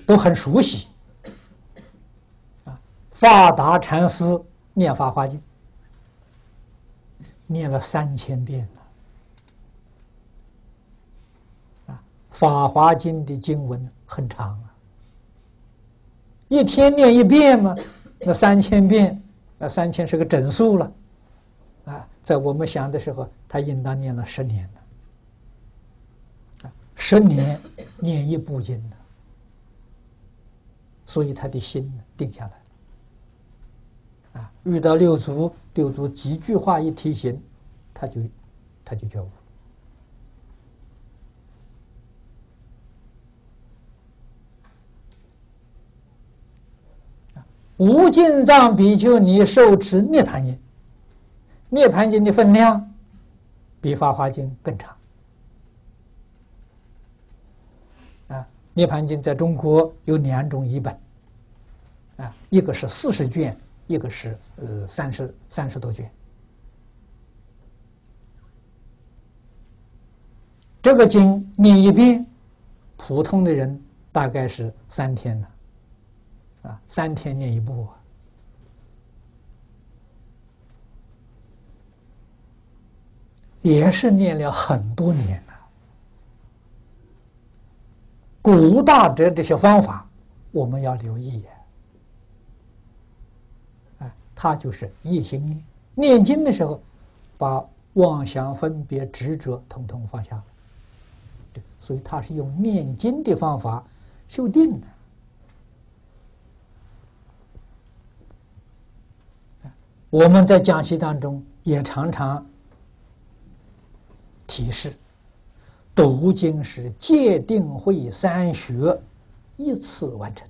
都很熟悉。啊，法达禅师念《法华经》，念了三千遍了。啊，《法华经》的经文很长啊。一天念一遍嘛，那三千遍，那三千是个整数了，在我们想的时候，他应当念了十年了，十年念一部经的，所以他的心定下来，啊，遇到六祖，六祖几句话一提醒，他就，他就觉悟。无尽藏比丘尼受持涅盘经，涅盘经的分量比法华经更长。啊，涅盘经在中国有两种译本，啊，一个是四十卷，一个是呃三十三十多卷。这个经念一遍，普通的人大概是三天呢。啊，三天念一部啊，也是念了很多年了。古大德这些方法，我们要留意。哎，他就是一心念，念经的时候，把妄想、分别、执着统统放下。所以他是用念经的方法修定的。我们在讲习当中也常常提示：读经是戒定慧三学一次完成。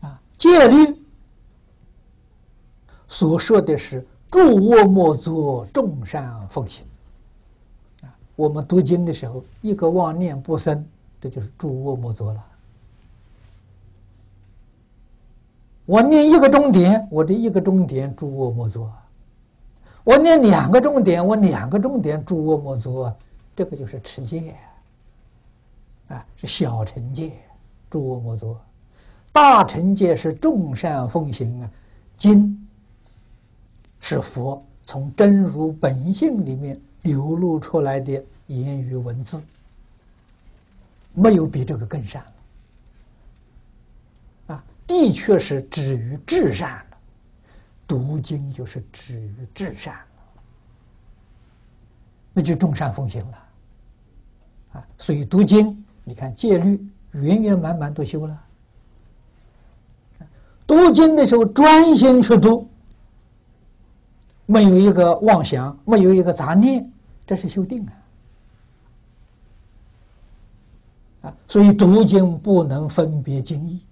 啊，戒律所说的是诸恶莫作，众善奉行。啊，我们读经的时候，一个妄念不生，这就是诸恶莫作了。我念一个钟点，我这一个钟点诸恶莫作；我念两个重点，我两个重点诸恶莫作。这个就是持戒，啊，是小乘戒，诸恶莫作；大乘戒是众善奉行啊。经是佛从真如本性里面流露出来的言语文字，没有比这个更善啊。的确是止于至善，读经就是止于至善，那就众善奉行了，啊，所以读经，你看戒律圆圆满满都修了。读经的时候专心去读，没有一个妄想，没有一个杂念，这是修定啊。啊，所以读经不能分别经义。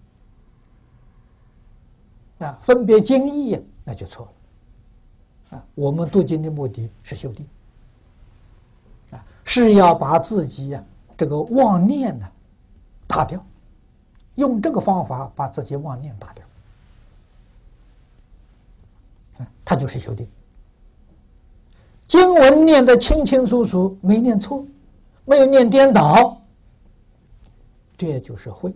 啊，分别经义那就错了。啊，我们读经的目的是修定，啊，是要把自己呀这个妄念呢打掉，用这个方法把自己妄念打掉。啊，他就是修定。经文念得清清楚楚，没念错，没有念颠倒，这就是会。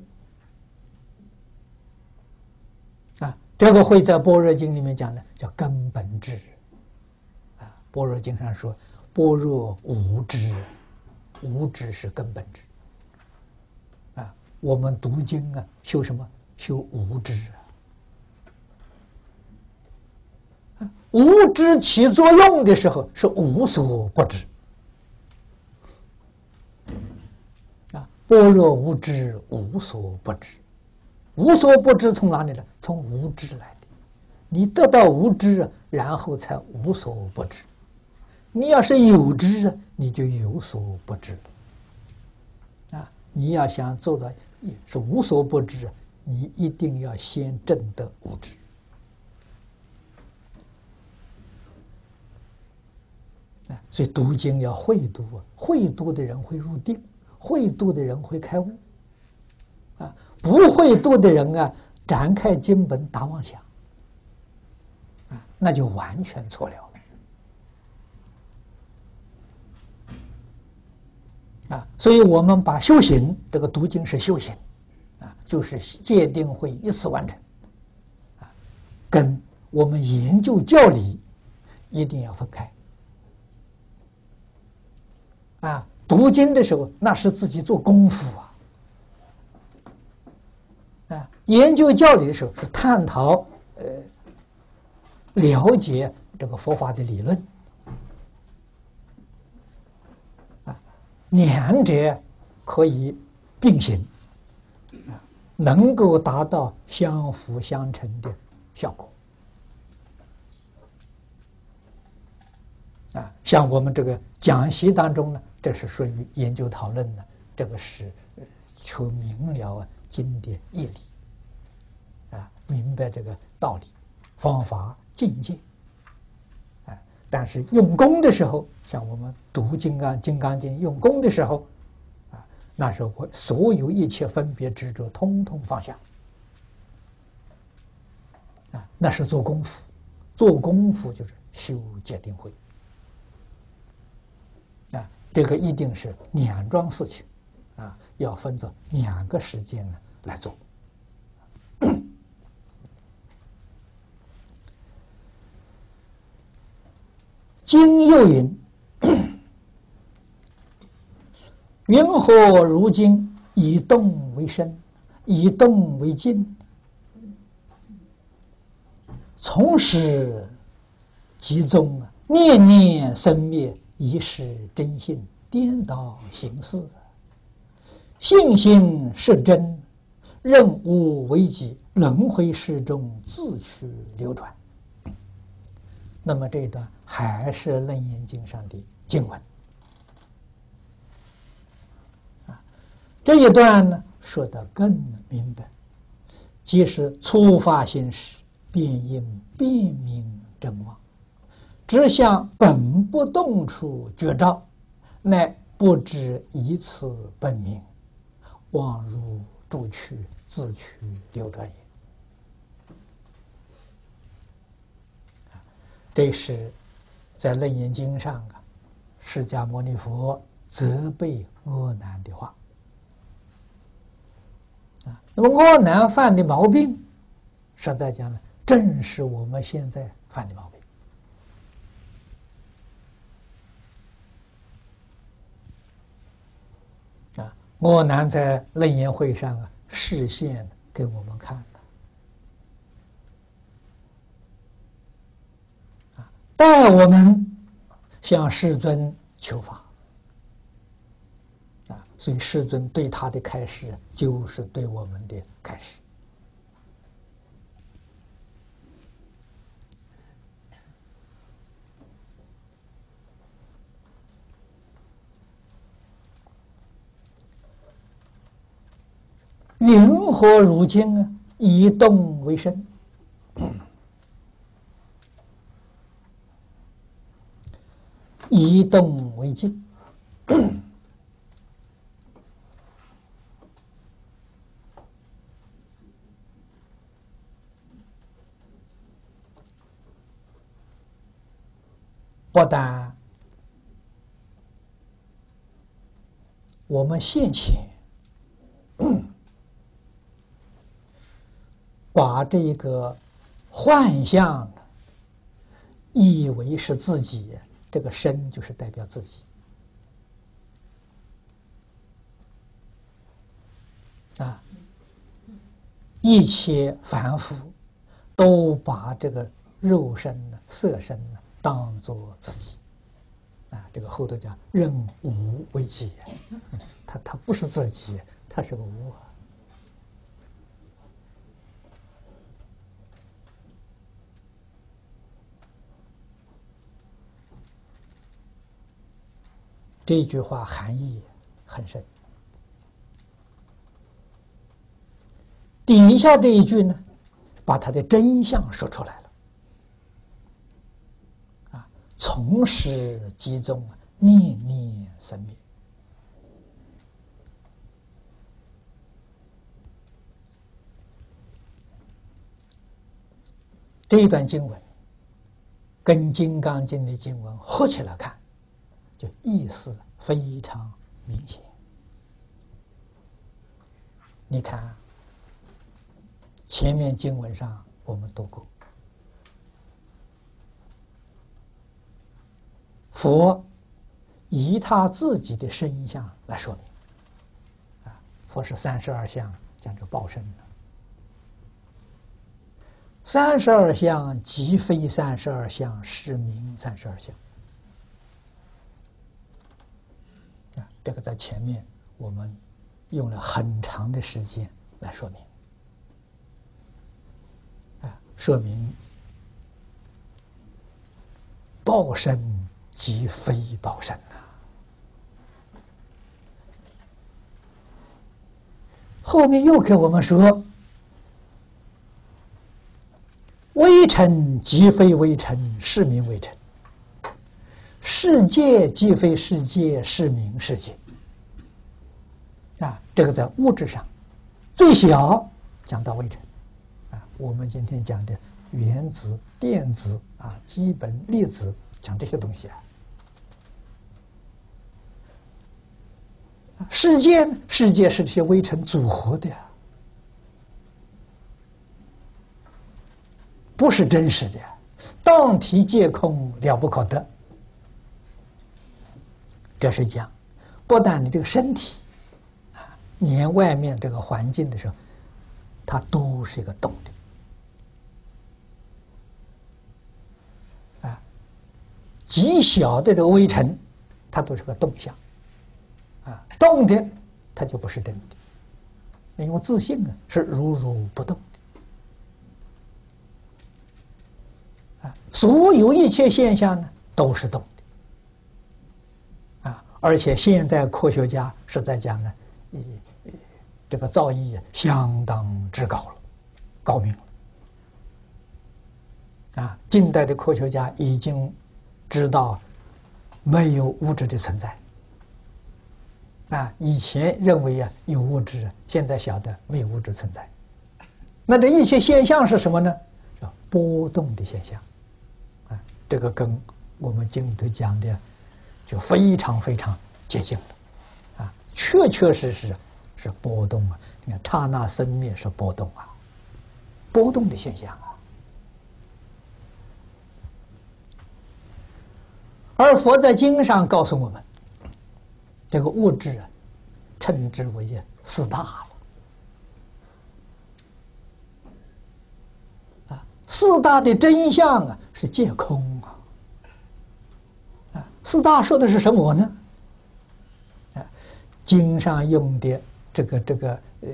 这个会在《般若经》里面讲的，叫根本智。啊，《般若经》上说，般若无知，无知是根本智。啊，我们读经啊，修什么？修无知啊。无知起作用的时候是无所不知。啊，般若无知，无所不知。无所不知从哪里来？从无知来的。你得到无知，然后才无所不知。你要是有知，你就有所不知。啊，你要想做到是无所不知，你一定要先证得无知。啊，所以读经要会读啊，会读的人会入定，会读的人会开悟。啊，不会读的人啊，展开经本打妄想，啊，那就完全错了。啊，所以我们把修行这个读经是修行，啊，就是戒定慧一次完成，啊，跟我们研究教理一定要分开。啊，读经的时候那是自己做功夫啊，啊，研究教理的时候是探讨呃，了解这个佛法的理论。两者可以并行，能够达到相辅相成的效果。啊，像我们这个讲习当中呢，这是属于研究讨论的，这个是求明了经典义理，啊，明白这个道理、方法、境界。啊，但是用功的时候。像我们读《金刚金刚经》用功的时候，啊，那时候我所有一切分别执着，通通放下，啊，那是做功夫，做功夫就是修戒定慧，啊，这个一定是两桩事情，啊，要分着两个时间呢来做。经又云。云何如今以动为身，以动为静？从始即终啊，念念生灭，一是真性，颠倒形式。信心是真，任务为己，轮回世中自取流转。那么这一段还是《楞严经》上的经文。这一段呢，说的更明白，即是初发心时，便应辨明正妄，只向本不动处觉照，乃不知以此本名，妄如诸趣自取流转也。这是在《楞严经》上啊，释迦牟尼佛责备阿难的话啊。那么阿难犯的毛病，实在讲呢，正是我们现在犯的毛病。啊，阿难在楞严会上啊，示现给我们看的，啊，带我们向世尊求法啊。所以，世尊对他的开始，就是对我们的开始。云何如今啊？以动为身，以动为静。不但我们现前 把这个幻象以为是自己，这个身就是代表自己啊，一切凡夫都把这个肉身呢、色身呢，当做自己。啊，这个后头讲认无为己，他他不是自己，他是个无。这句话含义很深。底下这一句呢，把它的真相说出来了。啊，从始及终，念念生灭。这一段经文跟《金刚经》的经文合起来看。就意思非常明显。你看，前面经文上我们读过，佛以他自己的身相来说明。啊，佛是三十二相讲这报身的，三十二相即非三十二相，是名三十二相。这个在前面我们用了很长的时间来说明，啊，说明报身即非报身呐。后面又给我们说，微臣即非微臣，是名微臣。世界既非世界，是名世界。啊，这个在物质上，最小讲到微尘，啊，我们今天讲的原子、电子啊，基本粒子，讲这些东西啊。世界，世界是这些微尘组合的，不是真实的，当体皆空，了不可得。这是讲，不但你这个身体，啊，连外面这个环境的时候，它都是一个动的，啊，极小的这个微尘，它都是个动向，啊，动的它就不是真的，因为自信啊是如如不动，所有一切现象呢都是动。而且现代科学家是在讲呢，这个造诣相当之高了，高明了。啊，近代的科学家已经知道没有物质的存在。啊，以前认为啊有物质，现在晓得没有物质存在。那这一切现象是什么呢？叫波动的现象。啊，这个跟我们经里头讲的。就非常非常接近了，啊，确确实实是波动啊！你看刹那生灭是波动啊，波动的现象啊。而佛在经上告诉我们，这个物质啊，称之为啊四大了，啊，四大的真相啊是借空啊。四大说的是什么呢？啊，经上用的这个这个呃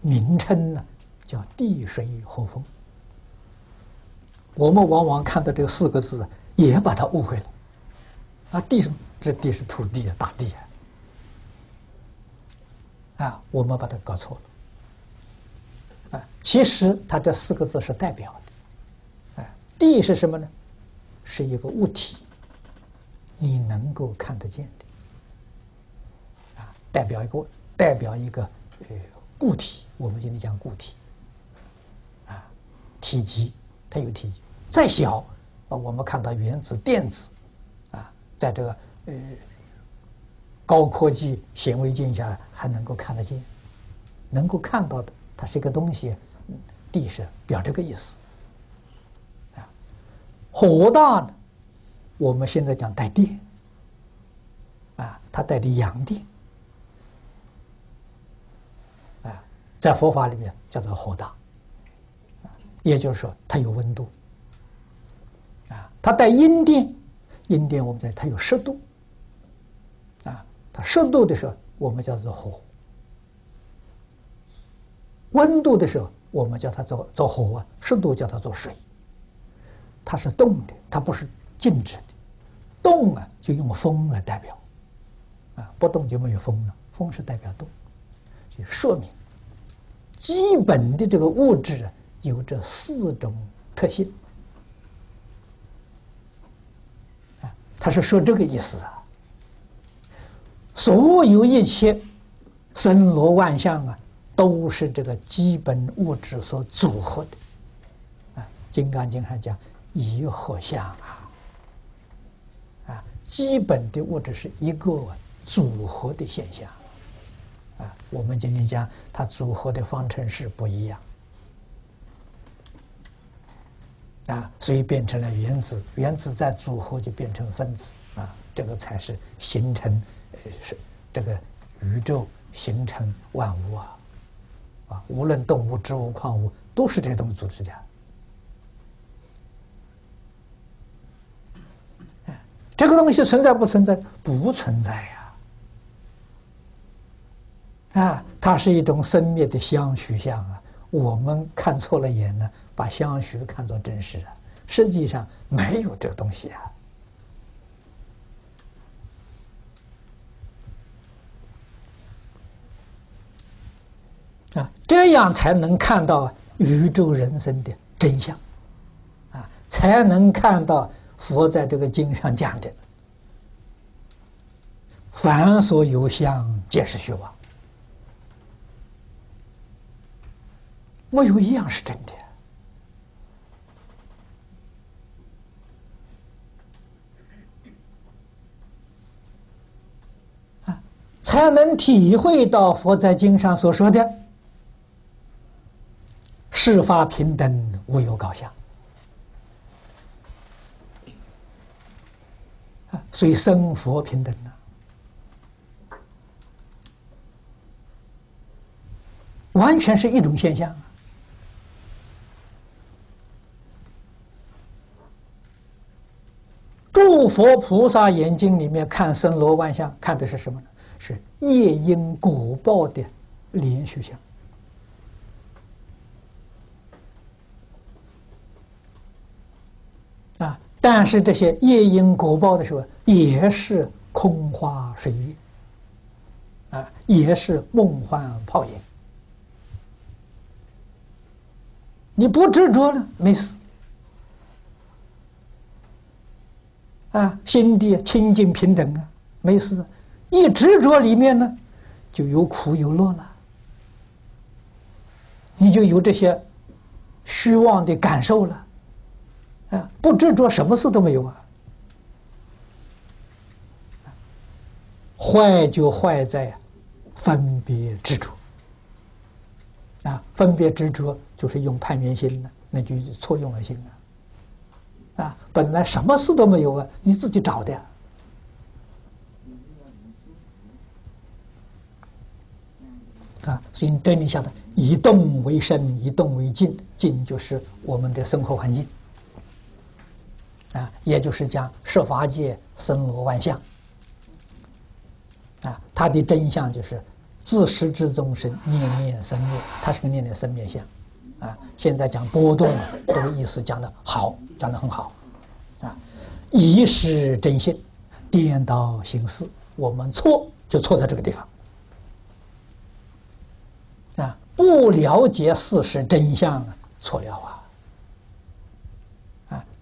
名称呢，叫地水火风。我们往往看到这四个字，也把它误会了。啊，地是这地是土地啊，大地啊，啊，我们把它搞错了。啊，其实它这四个字是代表的。啊，地是什么呢？是一个物体。你能够看得见的，啊，代表一个代表一个呃固体，我们今天讲固体，啊，体积它有体积，再小啊，我们看到原子、电子，啊，在这个呃高科技显微镜下还能够看得见，能够看到的，它是一个东西，地是表这个意思，啊，火大呢？我们现在讲带电，啊，它带的阳电，啊，在佛法里面叫做火大，也就是说它有温度，啊它带阴电，阴电我们在它有湿度，啊，它湿度的时候我们叫做火，温度的时候我们叫它做做火啊，湿度叫它做水。它是动的，它不是静止的。动啊，就用风来代表，啊，不动就没有风了。风是代表动，就说明基本的这个物质啊，有这四种特性。啊，他是说这个意思啊。所有一切森罗万象啊，都是这个基本物质所组合的。啊，《金刚经》上讲。一合相，基本的物质是一个组合的现象，啊，我们今天讲它组合的方程式不一样，啊，所以变成了原子，原子再组合就变成分子，啊，这个才是形成，呃是这个宇宙形成万物啊，啊，无论动物、植物、矿物，都是这些东西组织的。这个东西存在不存在？不存在呀！啊，它是一种生灭的相虚相啊。我们看错了眼呢，把相虚看作真实啊。实际上没有这个东西啊。啊，这样才能看到宇宙人生的真相，啊，才能看到。佛在这个经上讲的，凡所有相，皆是虚妄，没有一样是真的。啊，才能体会到佛在经上所说的“事法平等，无有高下”。所以生佛平等呢，完全是一种现象。诸佛菩萨眼睛里面看森罗万象，看的是什么呢？是业因果报的连续相。啊。但是这些夜莺果报的时候，也是空花水月，啊，也是梦幻泡影。你不执着了，没事，啊，心地清净平等啊，没事。一执着里面呢，就有苦有乐了，你就有这些虚妄的感受了。啊，不执着，什么事都没有啊。坏就坏在分别执着啊，分别执着就是用判别心呢，那就错用了心啊。啊，本来什么事都没有啊，你自己找的。啊，所以真理想的，以动为身，以动为静，静就是我们的生活环境。啊，也就是讲，设法界森罗万象，啊，它的真相就是自始至终是念念生灭，它是个念念生灭相，啊，现在讲波动，这个意思讲的好，讲的很好，啊，一是真心，颠倒形式，我们错就错在这个地方，啊，不了解事实真相，错了啊。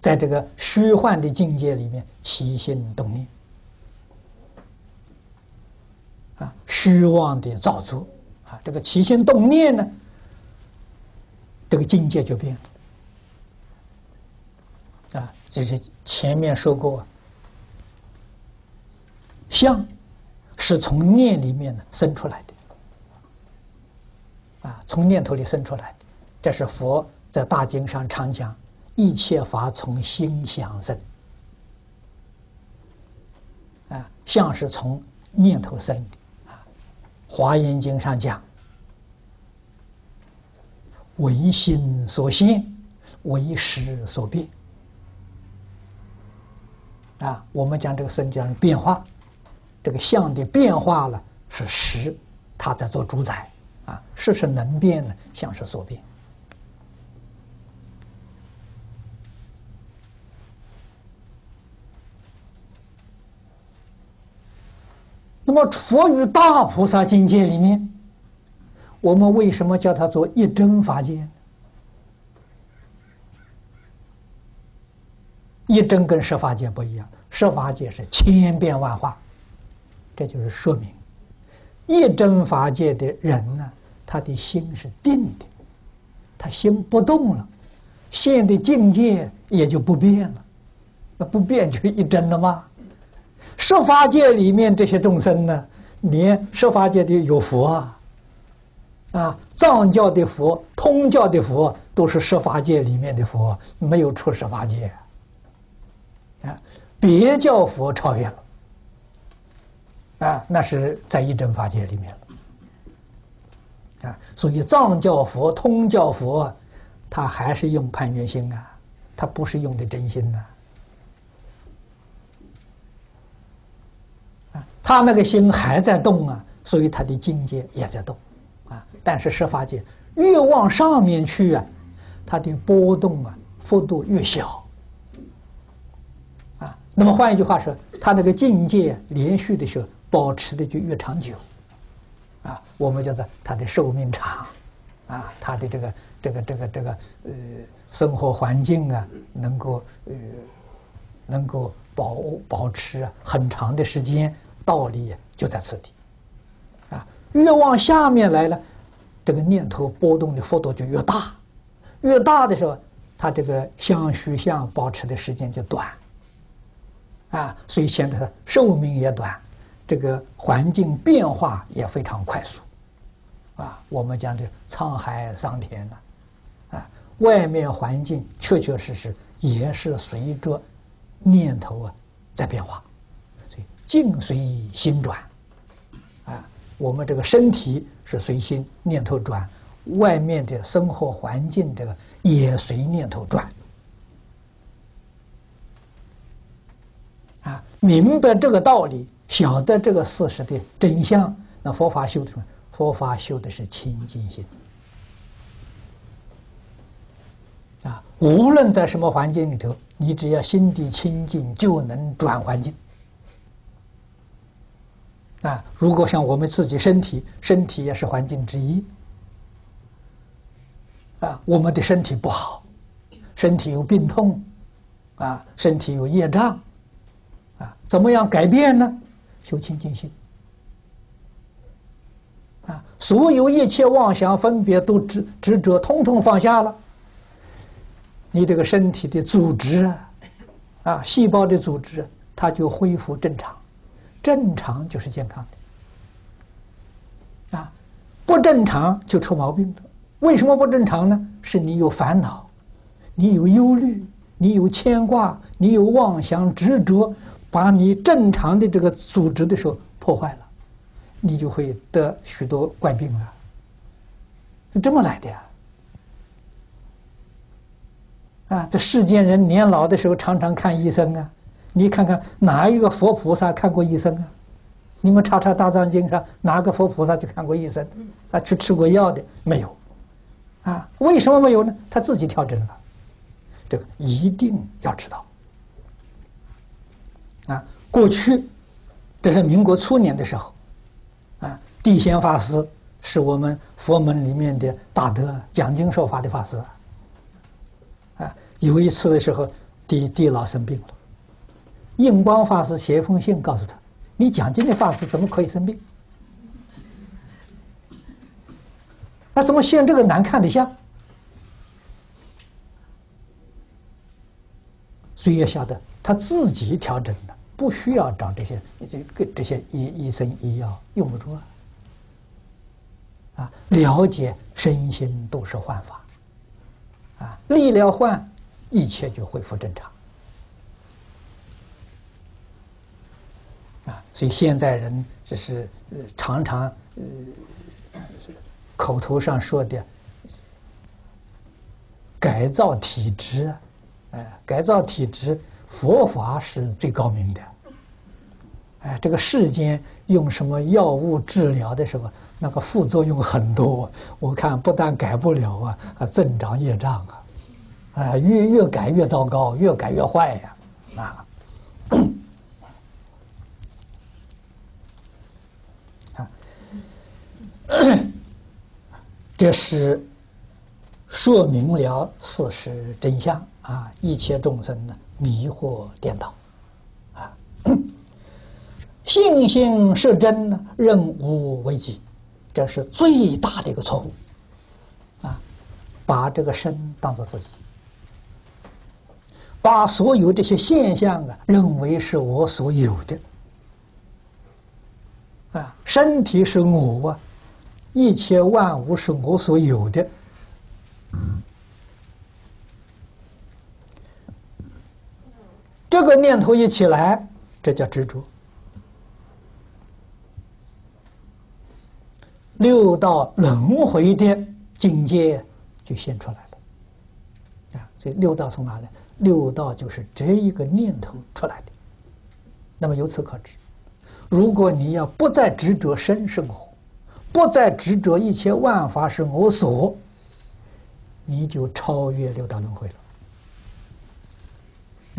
在这个虚幻的境界里面起心动念，啊，虚妄的造作，啊，这个起心动念呢，这个境界就变了，啊，这是前面说过，相是从念里面呢生出来的，啊，从念头里生出来的，这是佛在大经上常讲。一切法从心想生，啊，相是从念头生。的，啊，《华严经》上讲，唯心所现，唯识所变，啊，我们讲这个身讲变化，这个相的变化了是实，它在做主宰。啊，事是能变的，相是所变。那么佛与大菩萨境界里面，我们为什么叫它做一真法界？一真跟十法界不一样，十法界是千变万化，这就是说明一真法界的人呢，他的心是定的，他心不动了，现的境界也就不变了，那不变就是一真了吗？十法界里面这些众生呢，连十法界的有佛啊，啊，藏教的佛、通教的佛都是十法界里面的佛，没有出十法界。啊，别教佛超越了，啊，那是在一真法界里面了，啊，所以藏教佛、通教佛，他还是用攀缘心啊，他不是用的真心呐，啊，他那个心还在动啊，所以他的境界也在动，啊，但是十法界越往上面去啊，它的波动啊幅度越小。啊那么换一句话说，他那个境界连续的时候，保持的就越长久，啊，我们叫做他的寿命长，啊，他的这个这个这个这个呃生活环境啊，能够呃能够保保持很长的时间，道理就在此地，啊，越往下面来呢，这个念头波动的幅度就越大，越大的时候，它这个相虚相保持的时间就短。啊，所以现在寿命也短，这个环境变化也非常快速，啊，我们讲的沧海桑田呐，啊，外面环境确确实实也是随着念头啊在变化，境随心转，啊，我们这个身体是随心念头转，外面的生活环境这个也随念头转。啊，明白这个道理，晓得这个事实的真相，那佛法修的什么？佛法修的是清净心。啊，无论在什么环境里头，你只要心地清净，就能转环境。啊，如果像我们自己身体，身体也是环境之一。啊，我们的身体不好，身体有病痛，啊，身体有业障。啊，怎么样改变呢？修清净心。啊，所有一切妄想分别都执执着，通通放下了。你这个身体的组织啊，啊，细胞的组织，它就恢复正常。正常就是健康的。啊，不正常就出毛病了。为什么不正常呢？是你有烦恼，你有忧虑，你有牵挂，你有妄想执着。把你正常的这个组织的时候破坏了，你就会得许多怪病了，是这么来的呀！啊，这世间人年老的时候常常看医生啊，你看看哪一个佛菩萨看过医生啊？你们查查大藏经上哪个佛菩萨去看过医生？啊，去吃过药的没有？啊，为什么没有呢？他自己调整了，这个一定要知道。啊，过去，这是民国初年的时候，啊，地仙法师是我们佛门里面的大德，讲经说法的法师。啊，有一次的时候，地地老生病了，印光法师写一封信告诉他：“你讲经的法师怎么可以生病？那怎么现这个难看的相？”所以要晓得他自己调整的。不需要找这些这个这些医医生医药用不着啊！啊，了解身心都是幻法，啊，立了幻，一切就恢复正常。啊，所以现在人只是常常口头上说的改造体质，哎，改造体质。佛法是最高明的。哎，这个世间用什么药物治疗的时候，那个副作用很多。我看不但改不了啊，啊，增长业障啊，啊，越越改越糟糕，越改越坏呀，啊，啊，这是说明了事实真相啊！一切众生呢，迷惑颠倒啊。信心是真呢，任无为己，这是最大的一个错误，啊，把这个身当做自己，把所有这些现象啊认为是我所有的，啊，身体是我啊，一切万物是我所有的，这个念头一起来，这叫执着。六道轮回的境界就现出来了，啊，所以六道从哪来？六道就是这一个念头出来的。那么由此可知，如果你要不再执着生生活，不再执着一切万法是我所，你就超越六道轮回了。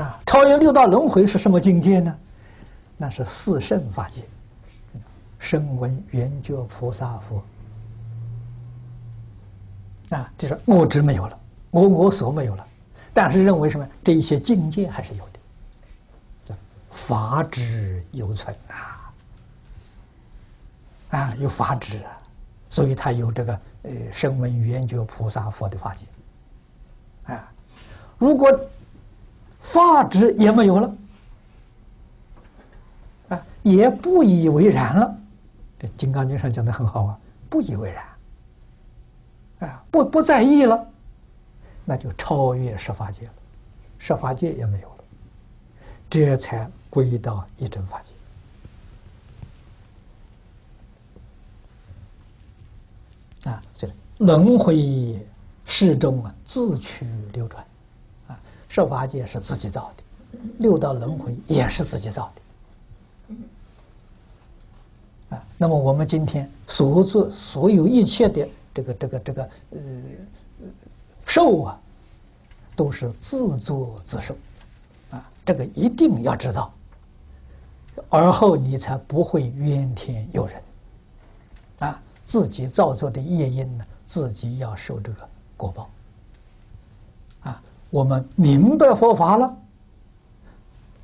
啊，超越六道轮回是什么境界呢？那是四圣法界。声闻缘觉菩萨佛啊，就是我执没有了，我我所没有了，但是认为什么？这一些境界还是有的，法执犹存啊，啊，有法执啊，所以他有这个呃声闻缘觉菩萨佛的法界啊。如果法执也没有了啊，也不以为然了。这《金刚经》上讲的很好啊，不以为然，啊，不不在意了，那就超越十法界了，十法界也没有了，这才归到一真法界。啊，这个轮回始终啊，自取流转，啊，受法界是自己造的，六道轮回也是自己造的。啊，那么我们今天所做所有一切的这个这个这个呃受啊，都是自作自受，啊，这个一定要知道，而后你才不会怨天尤人，自己造作的业因呢，自己要受这个果报，啊，我们明白佛法了，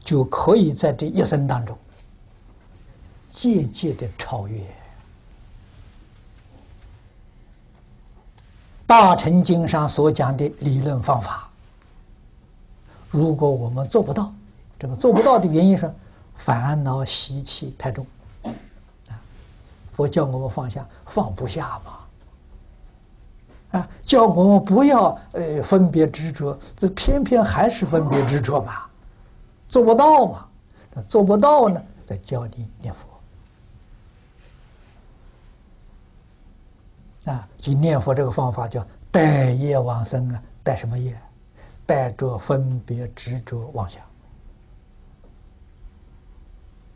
就可以在这一生当中。渐渐的超越《大乘经》上所讲的理论方法，如果我们做不到，这个做不到的原因是烦恼习气太重！佛叫我们放下，放不下嘛啊！叫我们不要呃分别执着，这偏偏还是分别执着嘛，做不到嘛？做不到呢，再教你念佛。啊，就念佛这个方法叫带业往生啊，带什么业？带着分别执着妄想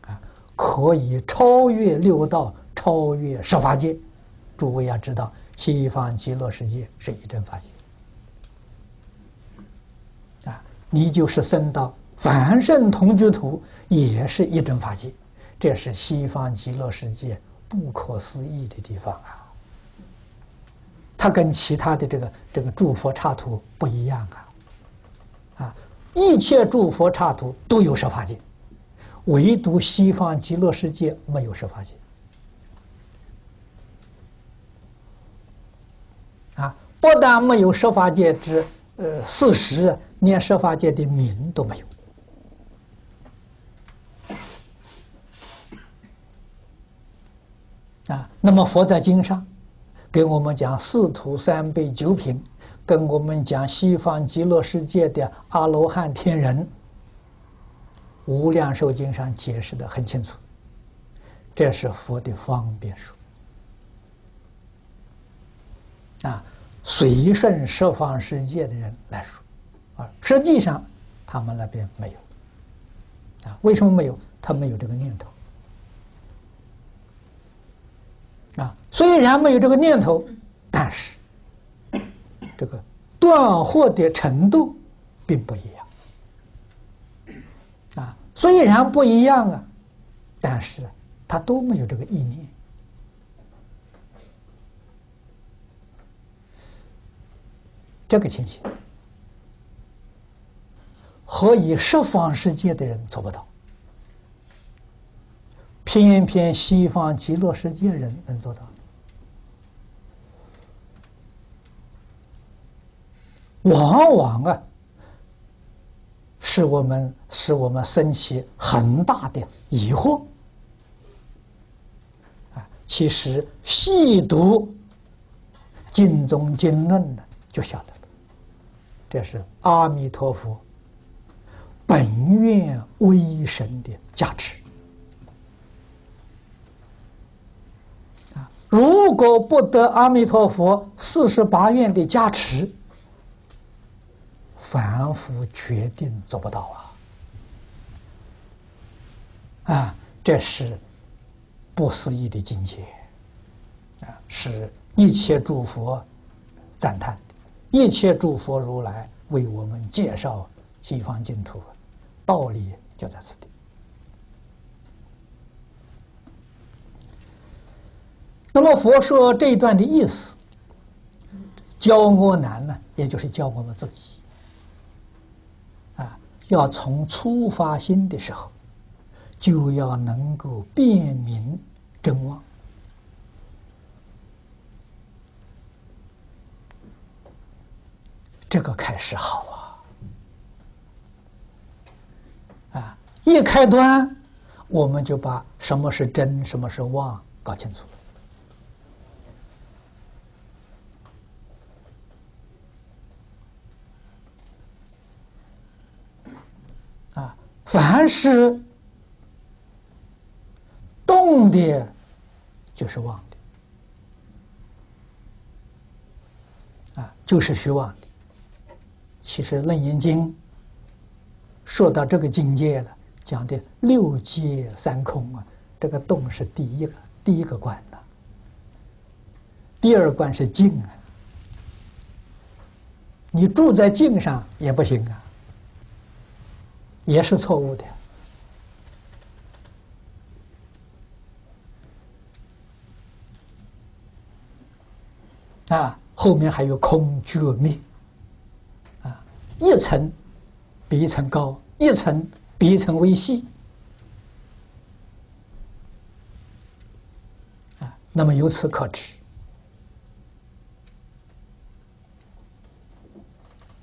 啊，可以超越六道，超越十法界。诸位要知道，西方极乐世界是一真法界啊，你就是生到凡圣同居土，也是一真法界。这是西方极乐世界不可思议的地方啊。它跟其他的这个这个诸佛刹土不一样啊，啊，一切诸佛刹土都有设法界，唯独西方极乐世界没有设法界。啊，不但没有设法界之呃事实，连设法界的名都没有。啊，那么佛在经上。给我们讲四土三辈九品，跟我们讲西方极乐世界的阿罗汉天人，《无量寿经》上解释的很清楚。这是佛的方便说啊，随顺十方世界的人来说啊，实际上他们那边没有啊，为什么没有？他没有这个念头。啊，虽然没有这个念头，但是这个断惑的程度并不一样。啊，虽然不一样啊，但是他都没有这个意念。这个情形，何以十方世界的人做不到？偏偏西方极乐世界人能做到，往往啊，使我们使我们生起很大的疑惑。啊，其实细读经中经论呢，就晓得。这是阿弥陀佛本愿威神的加持啊！如果不得阿弥陀佛四十八愿的加持，凡夫决定做不到啊！啊，这是不思议的境界啊！是一切诸佛赞叹。一切诸佛如来为我们介绍西方净土，道理就在此地。那么佛说这一段的意思，教我难呢，也就是教我们自己啊，要从初发心的时候，就要能够辨明真妄。这个开始好啊！啊，一开端，我们就把什么是真，什么是妄搞清楚了。啊，凡是动的，就是妄的，啊，就是虚妄。其实《楞严经》说到这个境界了，讲的六界三空啊，这个动是第一个第一个关呐，第二关是静啊。你住在静上也不行啊，也是错误的啊。后面还有空觉灭。一层比一层高，一层比一层微细啊。那么由此可知，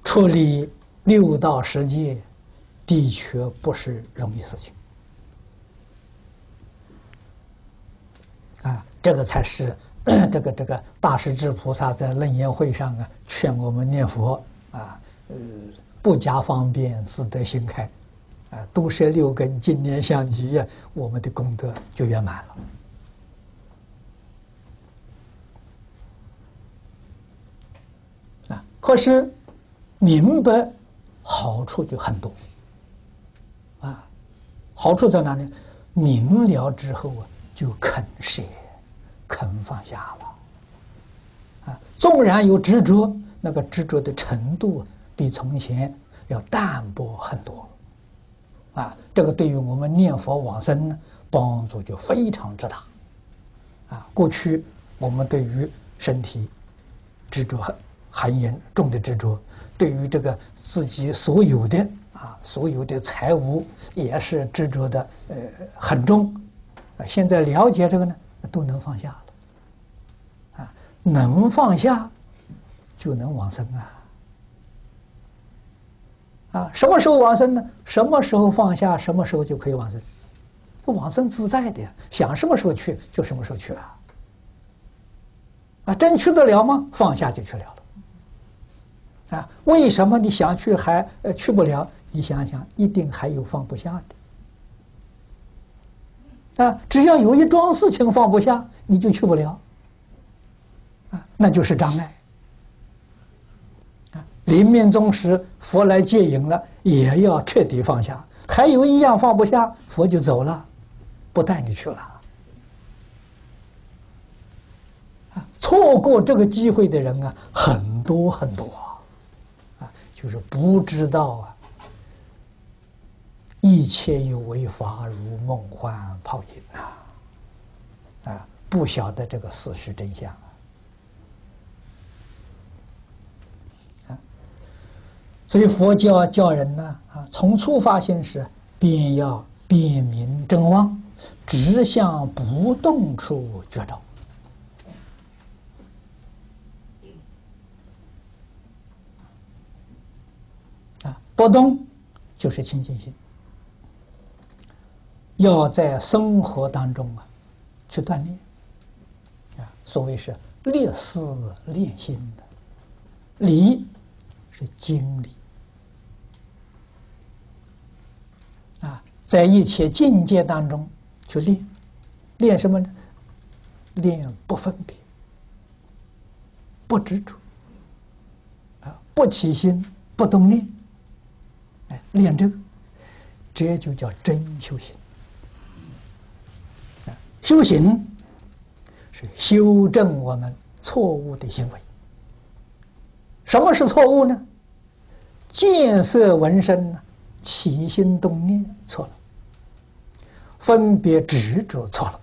处理六道世界的确不是容易事情啊。这个才是 这个这个大势至菩萨在楞严会上啊，劝我们念佛啊。呃，不加方便，自得心开，啊，多摄六根，今年相继呀，我们的功德就圆满了。啊，可是明白好处就很多，啊，好处在哪里？明了之后啊，就肯舍，肯放下了。啊，纵然有执着，那个执着的程度。比从前要淡薄很多，啊，这个对于我们念佛往生呢，帮助就非常之大，啊，过去我们对于身体执着很很严重的执着，对于这个自己所有的啊所有的财物也是执着的呃很重，啊，现在了解这个呢，都能放下了，啊，能放下就能往生啊。啊，什么时候往生呢？什么时候放下，什么时候就可以往生。不往生自在的，想什么时候去就什么时候去啊！啊，真去得了吗？放下就去了了。啊，为什么你想去还呃去不了？你想想，一定还有放不下的。啊，只要有一桩事情放不下，你就去不了。啊，那就是障碍。临命终时，佛来接引了，也要彻底放下。还有一样放不下，佛就走了，不带你去了。啊，错过这个机会的人啊，很多很多啊，就是不知道啊，一切有为法，如梦幻泡影啊，啊，不晓得这个事实真相。所以佛教教人呢，啊，从初发心时便要辨明正妄，直向不动处觉照。啊，不动就是清净心，要在生活当中啊去锻炼。啊，所谓是练思练心的理是经理。啊在一切境界当中去练，练什么呢？练不分别，不执着，啊，不起心，不动念，哎，练这个，这就叫真修行。修行是修正我们错误的行为。什么是错误呢？见色闻声呢？起心动念错了。分别执着错了，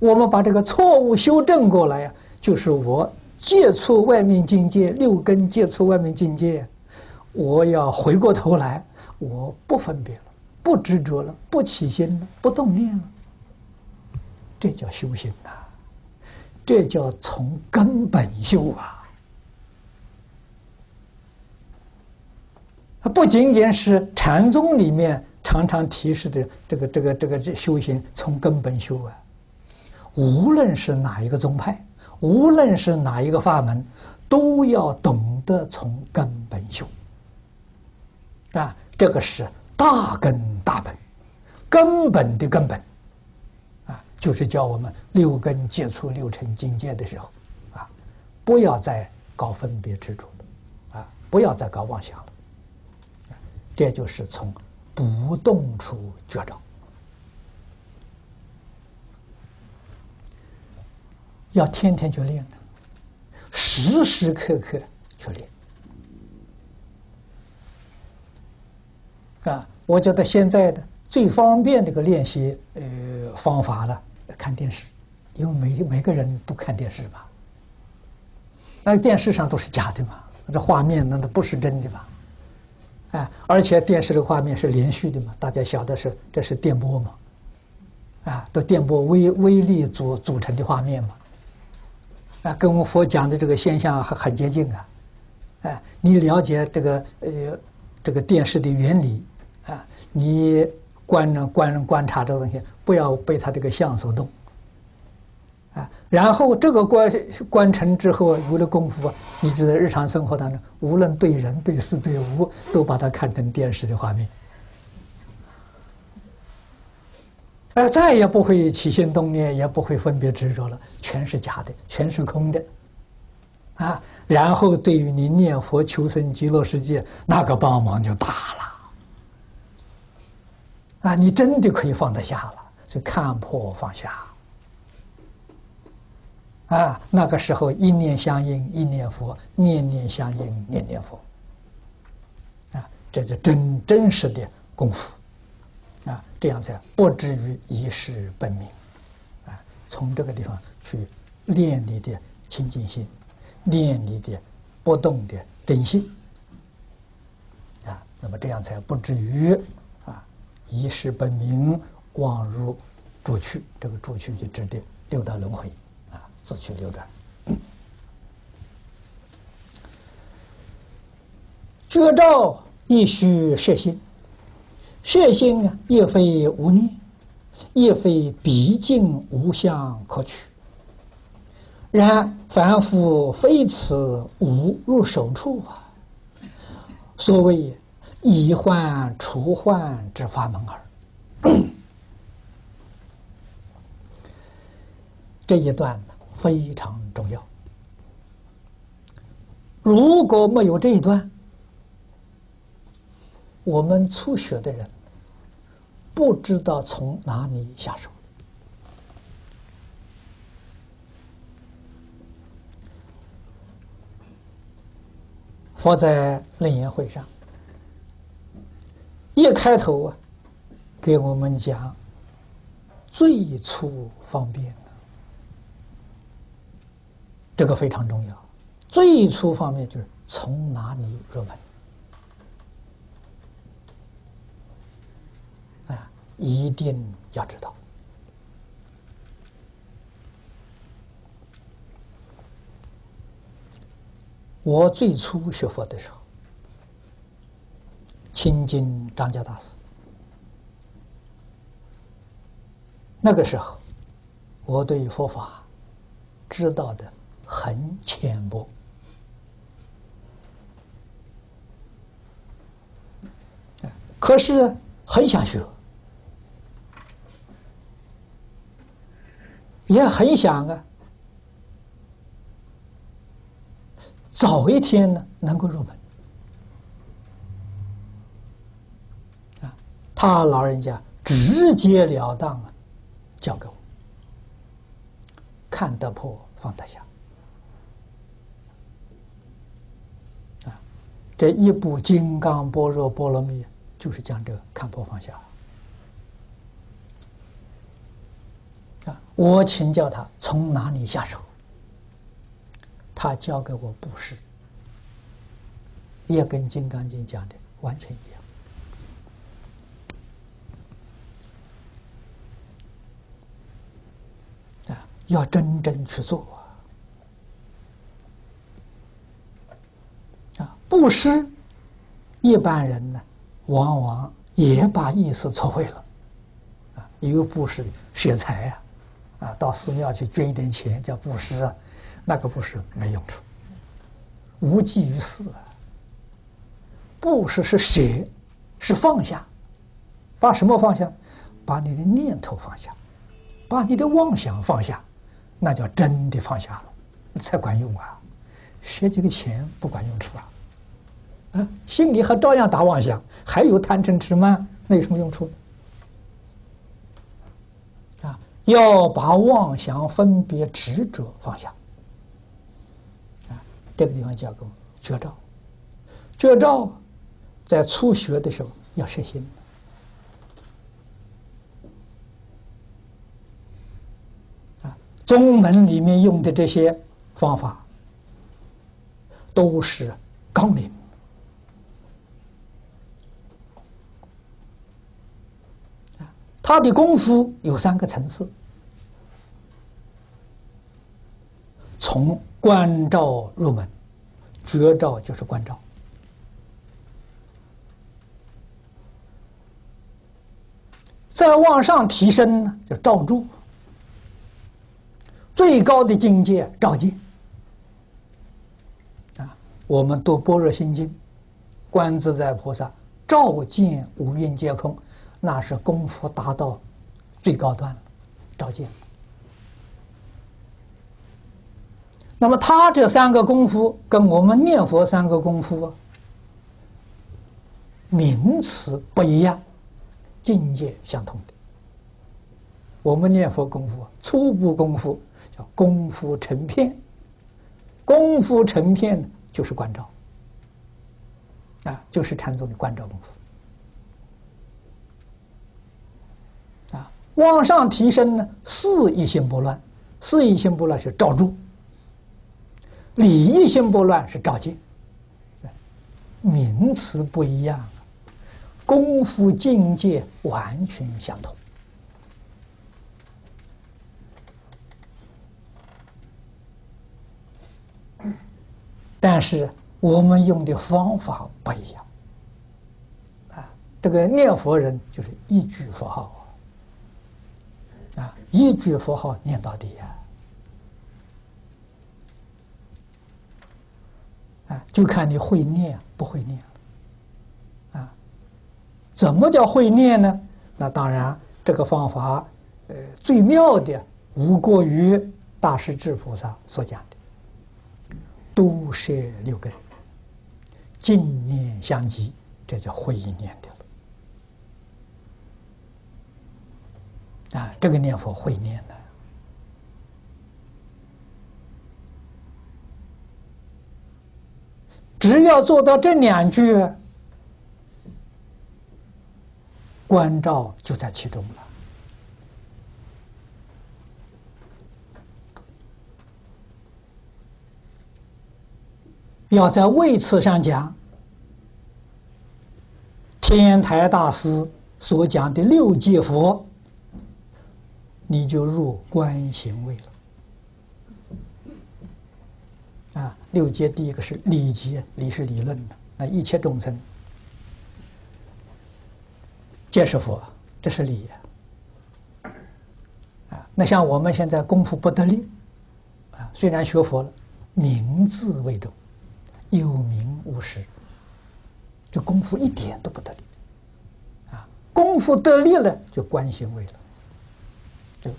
我们把这个错误修正过来呀，就是我接触外面境界，六根接触外面境界，我要回过头来，我不分别了，不执着了，不起心了，不动念了，这叫修行呐，这叫从根本修啊，不仅仅是禅宗里面。常常提示的这个这个这个这修行从根本修啊，无论是哪一个宗派，无论是哪一个法门，都要懂得从根本修。啊，这个是大根大本，根本的根本。啊，就是教我们六根接触六尘境界的时候。啊，不要再搞分别执着了。啊，不要再搞妄想，这就是从。不动处觉照，要天天去练的，时时刻刻去练。啊，我觉得现在的最方便的一个练习呃方法了，看电视，因为每每个人都看电视嘛，那电视上都是假的嘛，这画面那那不是真的吧？哎，而且电视的画面是连续的嘛，大家晓得是这是电波嘛，啊，都电波微微粒组组成的画面嘛，啊，跟我们佛讲的这个现象很很接近啊，哎，你了解这个呃这个电视的原理啊，你观观观察这东西，不要被它这个相所动。啊然后这个关关成之后，有了功夫，你就在日常生活当中，无论对人、对事、对物，都把它看成电视的画面，哎，再也不会起心动念，也不会分别执着了，全是假的，全是空的，啊！然后对于你念佛求生极乐世界，那个帮忙就大了，啊！你真的可以放得下了，就看破放下。啊，那个时候一念相应一念佛，念念相应念念佛。啊，这是真真实的功夫，啊，这样才不至于一世本名。啊，从这个地方去练你的清净心，练你的不动的真心。啊，那么这样才不至于啊一世本名，妄入诸趣，这个诸趣就指的六道轮回。自去流转，觉照亦须摄心，摄心啊，亦非无念，亦非毕竟无相可取。然凡夫非此无入手处啊，所谓以患除患之法门耳。这一段呢？非常重要。如果没有这一段，我们初学的人不知道从哪里下手。佛在楞严会上一开头啊，给我们讲最初方便，这个非常重要。最初方面就是从哪里入门啊，一定要知道。我最初学佛的时候，亲近张家大师，那个时候我对佛法知道的很浅薄，可是很想学，也很想啊。早一天呢，能够入门啊！他老人家直截了当啊，教给我，看得破，放得下这一部《金刚般若波罗蜜》就是讲这个看破放下啊！我请教他从哪里下手。他教给我布施，也跟《金刚经》讲的完全一样啊！要真正去做啊！布施，一般人呢，往往也把意思错会了啊！一个布施血财啊，啊，到寺庙去捐一点钱叫布施啊。那个布施没用处，无济于事啊！布施是舍，是放下，把什么放下？把你的念头放下，把你的妄想放下，那叫真的放下了，才管用啊！舍几个钱不管用处啊！心里还照样打妄想，还有贪嗔痴慢，那有什么用处？啊，要把妄想、分别、执着放下。啊这个地方叫个绝招，绝招在初学的时候要实行啊。宗门里面用的这些方法都是纲领啊，他的功夫有三个层次，从。关照入门，绝招就是关照。再往上提升呢，叫照住。最高的境界照见。啊，我们读《般若心经》，观自在菩萨照见五蕴皆空，那是功夫达到最高端了，照见。那么他这三个功夫跟我们念佛三个功夫啊，名词不一样，境界相同的。我们念佛功夫初步功夫叫功夫成片，功夫成片就是关照，啊，就是禅宗的关照功夫。啊，往上提升呢，四一心不乱，四一心不乱是照住。理一心不乱是照见，名词不一样，功夫境界完全相同，但是我们用的方法不一样。啊，这个念佛人就是一句佛号啊，一句佛号念到底呀。啊，就看你会念不会念啊？怎么叫会念呢？那当然，这个方法，呃，最妙的无过于大师智菩萨所讲的：都摄六根，净念相继，这叫会念的了。啊，这个念佛会念的，只要做到这两句，关照就在其中了。要在位次上讲，天台大师所讲的六界佛，你就入观行位了。啊，六阶第一个是理结，理是理论的，那一切众生皆是佛，这是理。啊，那像我们现在功夫不得力，啊，虽然学佛了，名字为重。有名无实，这功夫一点都不得力，啊，功夫得力了就观行位了，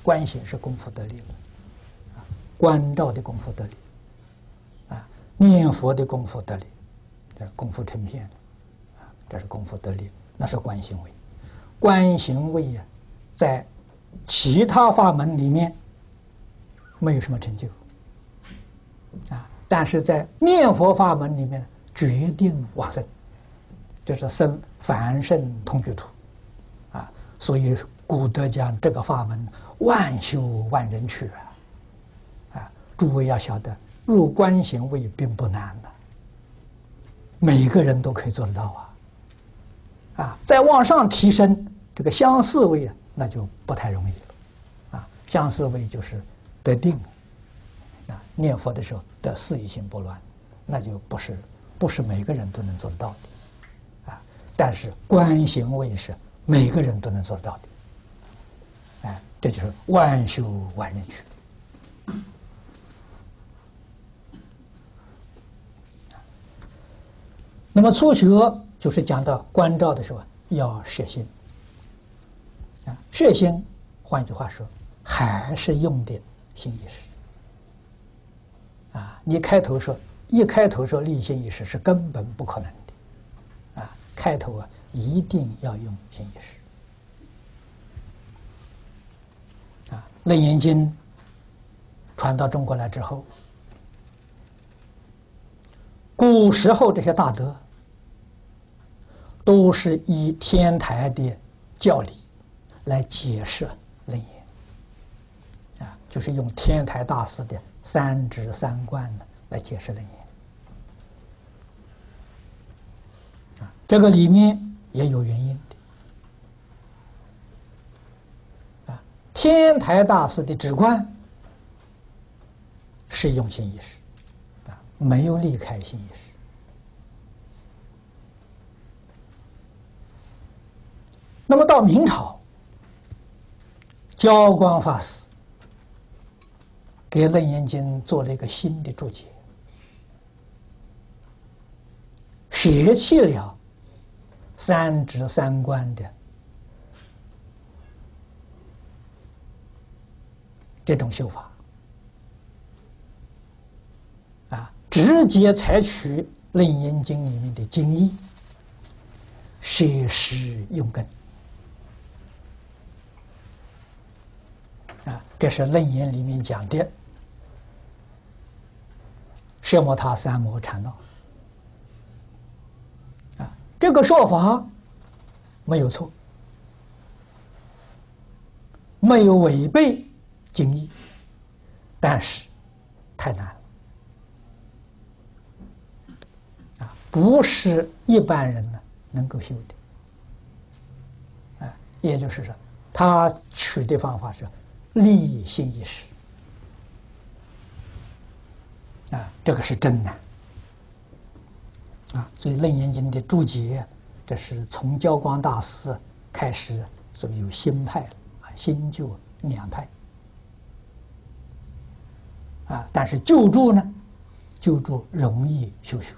观行是功夫得力了，啊，观照的功夫得力，啊，念佛的功夫得力，这是功夫成片，啊，这是功夫得力，那是观行为，观行为呀，在其他法门里面没有什么成就，啊。但是在念佛法门里面，决定往生，就是生凡圣同居土，啊，所以古德讲这个法门万修万人去啊，啊，诸位要晓得入观行位并不难的，每个人都可以做得到啊，啊，再往上提升这个相似位啊，那就不太容易了，啊，相似位就是得定。啊，念佛的时候得肆意心不乱，那就不是不是每个人都能做得到的，啊！但是观行位是每个人都能做得到的，这就是万修万人去。那么初学就是讲到关照的时候要摄心，啊，摄心，换句话说，还是用的心意识。啊，你开头说一开头说立心意识是根本不可能的，啊，开头啊一定要用心意识。啊，《楞严经》传到中国来之后，古时候这些大德都是以天台的教理来解释楞严，啊，就是用天台大师的。三指三观呢，来解释楞严啊，这个里面也有原因的啊。天台大师的指观是用心意识啊，没有离开心意识。那么到明朝，教光法师。给《楞严经》做了一个新的注解，舍弃了三指三观的这种修法，啊，直接采取《楞严经》里面的经义，舍实用根，啊，这是《楞严》里面讲的。摄摩他三摩禅道啊，这个说法没有错，没有违背经义，但是太难了啊，不是一般人呢能够修的啊。也就是说，他取的方法是立心意识。啊，这个是真难啊！所以《楞严经》的注解，这是从教光大师开始，所以有新派啊，新旧两派啊。但是救助呢，救助容易修学，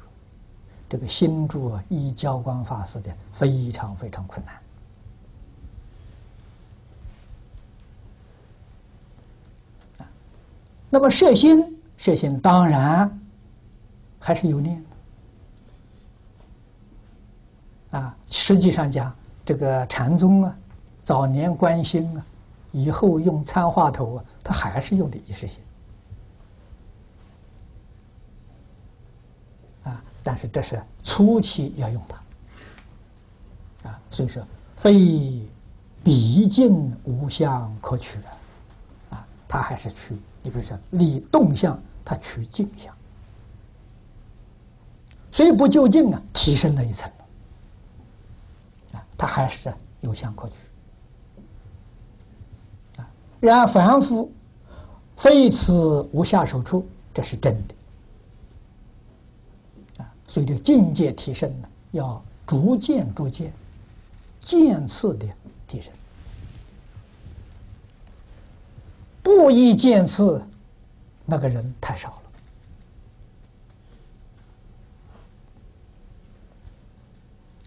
这个新住啊，依教光法师的非常非常困难啊。那么摄心。摄心当然还是有念的啊。实际上讲，这个禅宗啊，早年观心啊，以后用参话头啊，他还是用的意识心啊。但是这是初期要用它啊，所以说非毕竟无相可取的啊，它还是取。你比如说立动相，它取静相。所以不就近啊，提升了一层啊，它还是有相可取啊。然凡夫非此无下手处，这是真的。所以这境界提升呢，要逐渐逐渐渐次的提升，不一渐次，那个人太少了。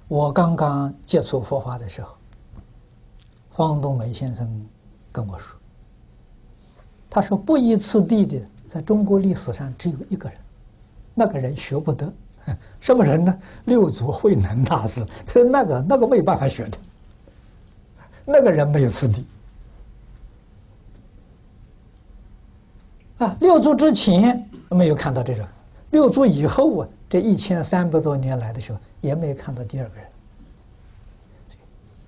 我刚刚接触佛法的时候，方东梅先生跟我说：“他说不依次第的，在中国历史上只有一个人，那个人学不得，什么人呢？六祖慧能大师。他那个那个没有办法学的，那个人没有次第。啊，六祖之前没有看到这种，六祖以后啊，这一千三百多年来的时候。”也没有看到第二个人，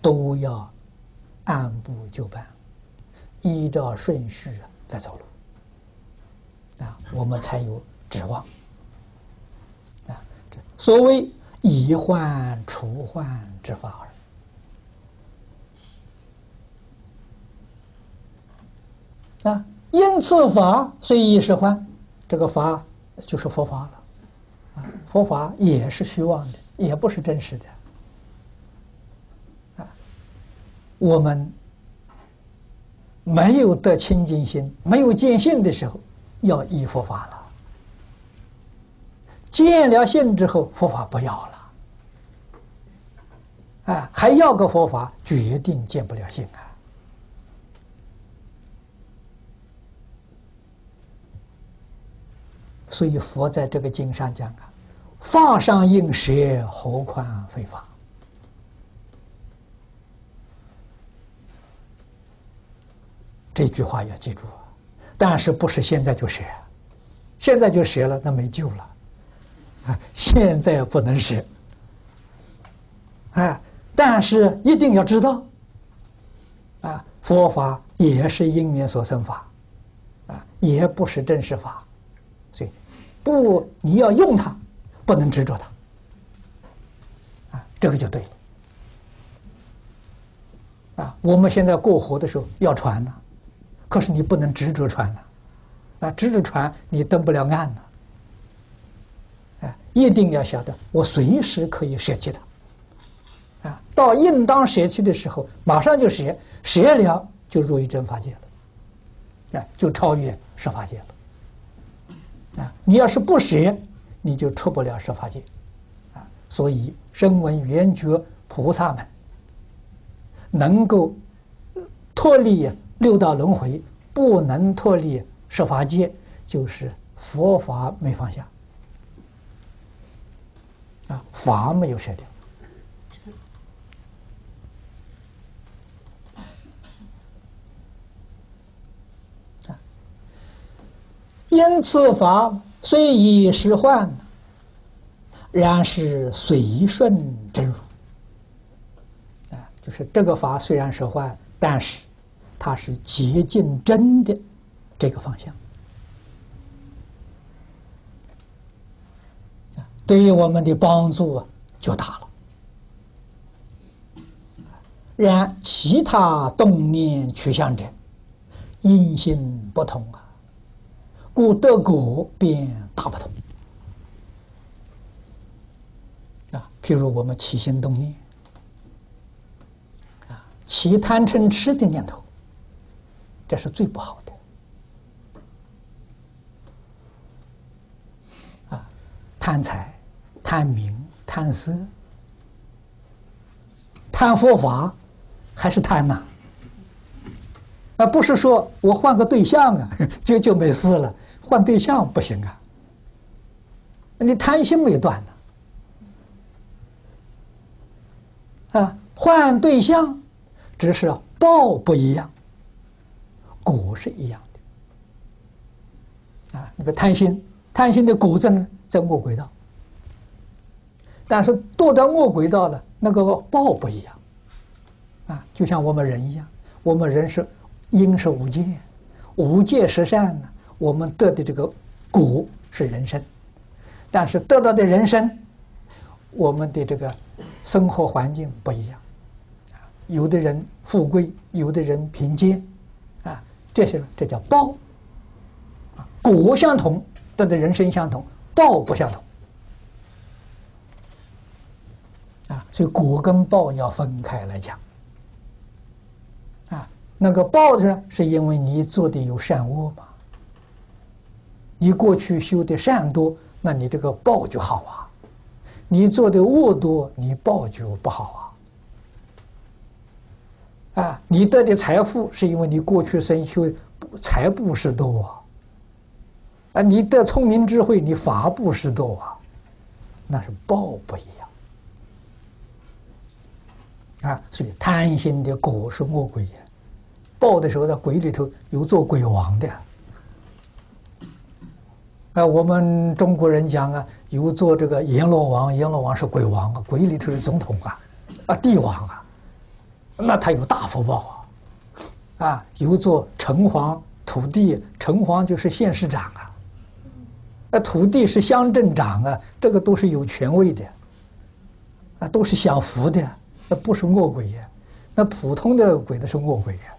都要按部就班，依照顺序来走路，啊，我们才有指望。所谓以患除患之法耳。啊，因此法虽一时患，这个法就是佛法了。啊，佛法也是虚妄的。也不是真实的啊！我们没有得清净心、没有见性的时候，要依佛法了；见了性之后，佛法不要了。啊，还要个佛法，决定见不了性啊！所以佛在这个经上讲啊。法上应舍，何况非法？这句话要记住啊！但是不是现在就舍？现在就舍了，那没救了啊！现在不能舍，哎，但是一定要知道啊，佛法也是因缘所生法啊，也不是真实法，所以不，你要用它。不能执着它，啊，这个就对了。啊，我们现在过河的时候要船了，可是你不能执着船了，啊，执着船你登不了岸了。啊，一定要晓得，我随时可以舍弃它，啊，到应当舍弃的时候，马上就舍，舍了就入于真法界了，啊，就超越十法界了。啊，你要是不舍。你就出不了十法界，啊！所以声闻缘觉菩萨们能够脱离六道轮回，不能脱离十法界，就是佛法没放下，啊，法没有舍掉，因此法。虽以时患，然是随顺真如。啊，就是这个法虽然是坏，但是它是接近真的这个方向。对于我们的帮助就大了。然其他动念取向者，因性不同啊。故得果便大不同啊！譬如我们起心动念啊，起贪嗔痴的念头，这是最不好的啊！贪财、贪名、贪色、贪佛法，还是贪呐？啊，不是说我换个对象啊，就就没事了。换对象不行啊！你贪心没断呢，啊，换对象，只是报不一样，果是一样的。啊，那个贪心，贪心的果子呢，在恶轨道，但是堕到恶轨道了，那个报不一样。啊，就像我们人一样，我们人是因是无界，无界是善呢，我们得的这个果是人生。但是得到的人生，我们的这个生活环境不一样，有的人富贵，有的人贫贱，啊，这些这叫报，啊，果相同，得的人生相同，报不相同，啊，所以果跟报要分开来讲，啊，那个报的呢，是因为你做的有善恶嘛，你过去修的善多。那你这个报就好啊，你做的恶多，你报就不好啊。啊，你得的财富是因为你过去生修财布施多啊，啊，你得聪明智慧，你法布施多啊，那是报不一样啊。所以贪心的果是恶鬼呀，报的时候在鬼里头有做鬼王的。啊，我们中国人讲啊，有做这个阎罗王，阎罗王是鬼王啊，鬼里头是总统啊，啊帝王啊，那他有大福报啊，啊有做城隍、土地，城隍就是县市长啊，啊土地是乡镇长啊，这个都是有权威的，啊都是享福的，那不是恶鬼呀，那普通的鬼都是恶鬼呀，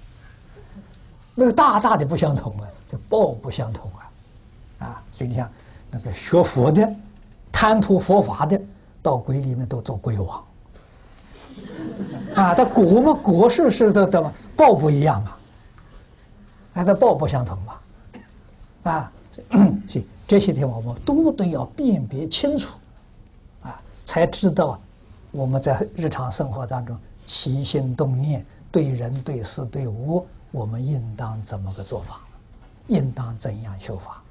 那个大大的不相同啊，这报不相同啊。啊，所以你像那个学佛的、贪图佛法的，到鬼里面都做鬼王。啊，他果嘛，果是是的的嘛，报不一样嘛。啊，他报不相同嘛。啊，所以这些地方我们都得要辨别清楚，啊，才知道我们在日常生活当中起心动念、对人对事对物，我们应当怎么个做法，应当怎样修法。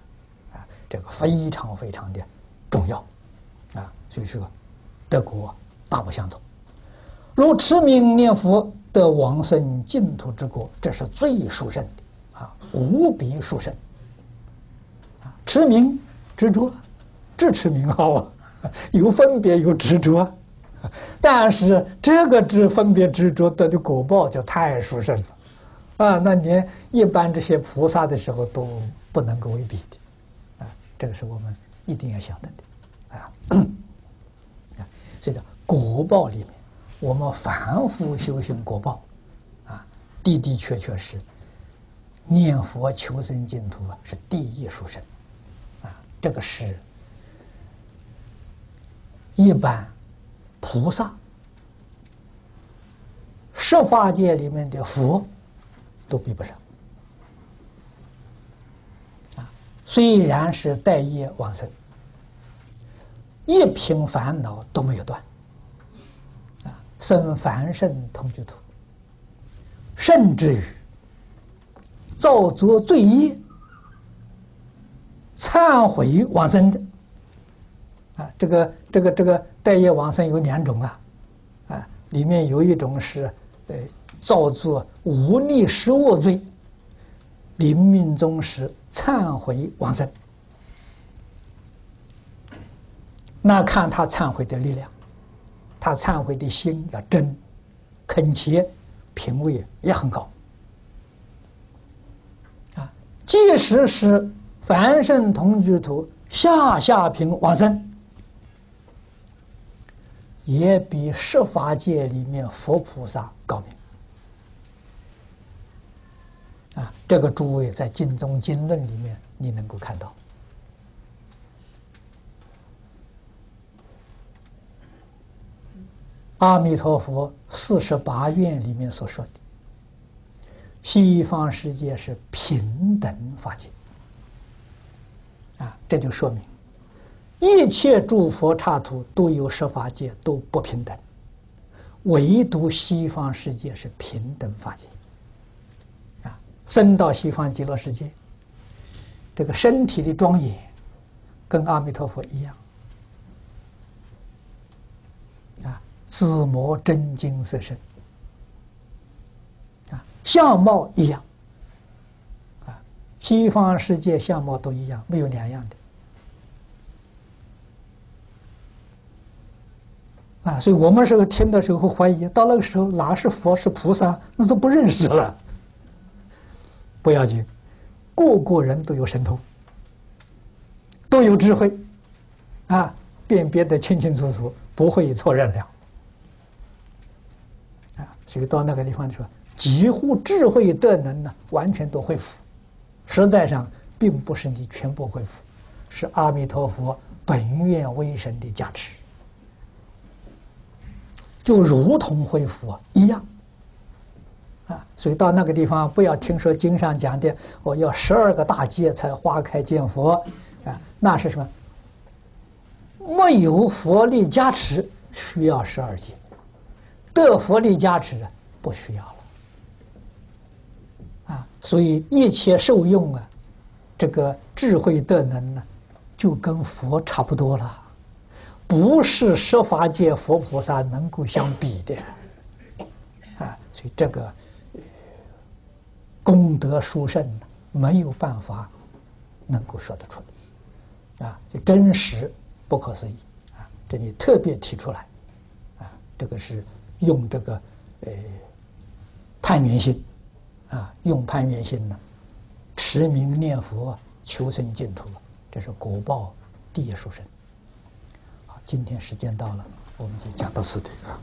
啊这个非常非常的重要啊，所以说德国大不相同。如持名念佛得往生净土之国，这是最殊胜的啊，无比殊胜啊！持名执着，只持名号啊，有分别有执着，但是这个执分别执着得的果报就太殊胜了啊！那连一般这些菩萨的时候都不能够为比的。啊这个是我们一定要晓得的，啊，啊，所以叫果报里面，我们反复修行果报，啊，的的确确是念佛求生净土啊，是第一殊胜，啊，这个是一般菩萨、十法界里面的佛都比不上。啊虽然是待业往生，一品烦恼都没有断，啊，生凡圣同居土，甚至于造作罪业、忏悔往生的，啊，这个这个这个待业往生有两种啊，啊，里面有一种是呃造作无逆失恶罪。临命终时忏悔往生，那看他忏悔的力量，他忏悔的心要真，恳切，品位也很高。啊，即使是凡圣同居土下下品往生，也比十法界里面佛菩萨高明。啊，这个诸位在经中经论里面，你能够看到，阿弥陀佛四十八愿里面所说的，西方世界是平等法界，啊，这就说明一切诸佛刹土都有十法界，都不平等。唯独西方世界是平等法界啊！生到西方极乐世界，这个身体的庄严跟阿弥陀佛一样啊，紫魔真金色身啊，相貌一样啊，西方世界相貌都一样，没有两样的。啊，所以我们时候听的时候会怀疑，到那个时候哪是佛是菩萨，那都不认识了。不要紧，个个人都有神通，都有智慧，啊，辨别的清清楚楚，不会错认了。啊，所以到那个地方去说，几乎智慧的能呢，完全都恢复。实在上，并不是你全部恢复，是阿弥陀佛本愿威神的加持。就如同恢复一样，啊，所以到那个地方不要听说经上讲的，我要十二个大劫才花开见佛，啊，那是什么？没有佛力加持，需要十二劫；得佛力加持，不需要了。啊，所以一切受用啊，这个智慧的能呢，就跟佛差不多了。不是十法界佛菩萨能够相比的，啊，所以这个功德殊胜，没有办法能够说得出来，啊，就真实不可思议，啊，这里特别提出来，啊，这个是用这个呃攀缘心，啊，用攀缘心呢，持名念佛求生净土，这是果报第一殊胜。今天时间到了，我们就讲到此地了。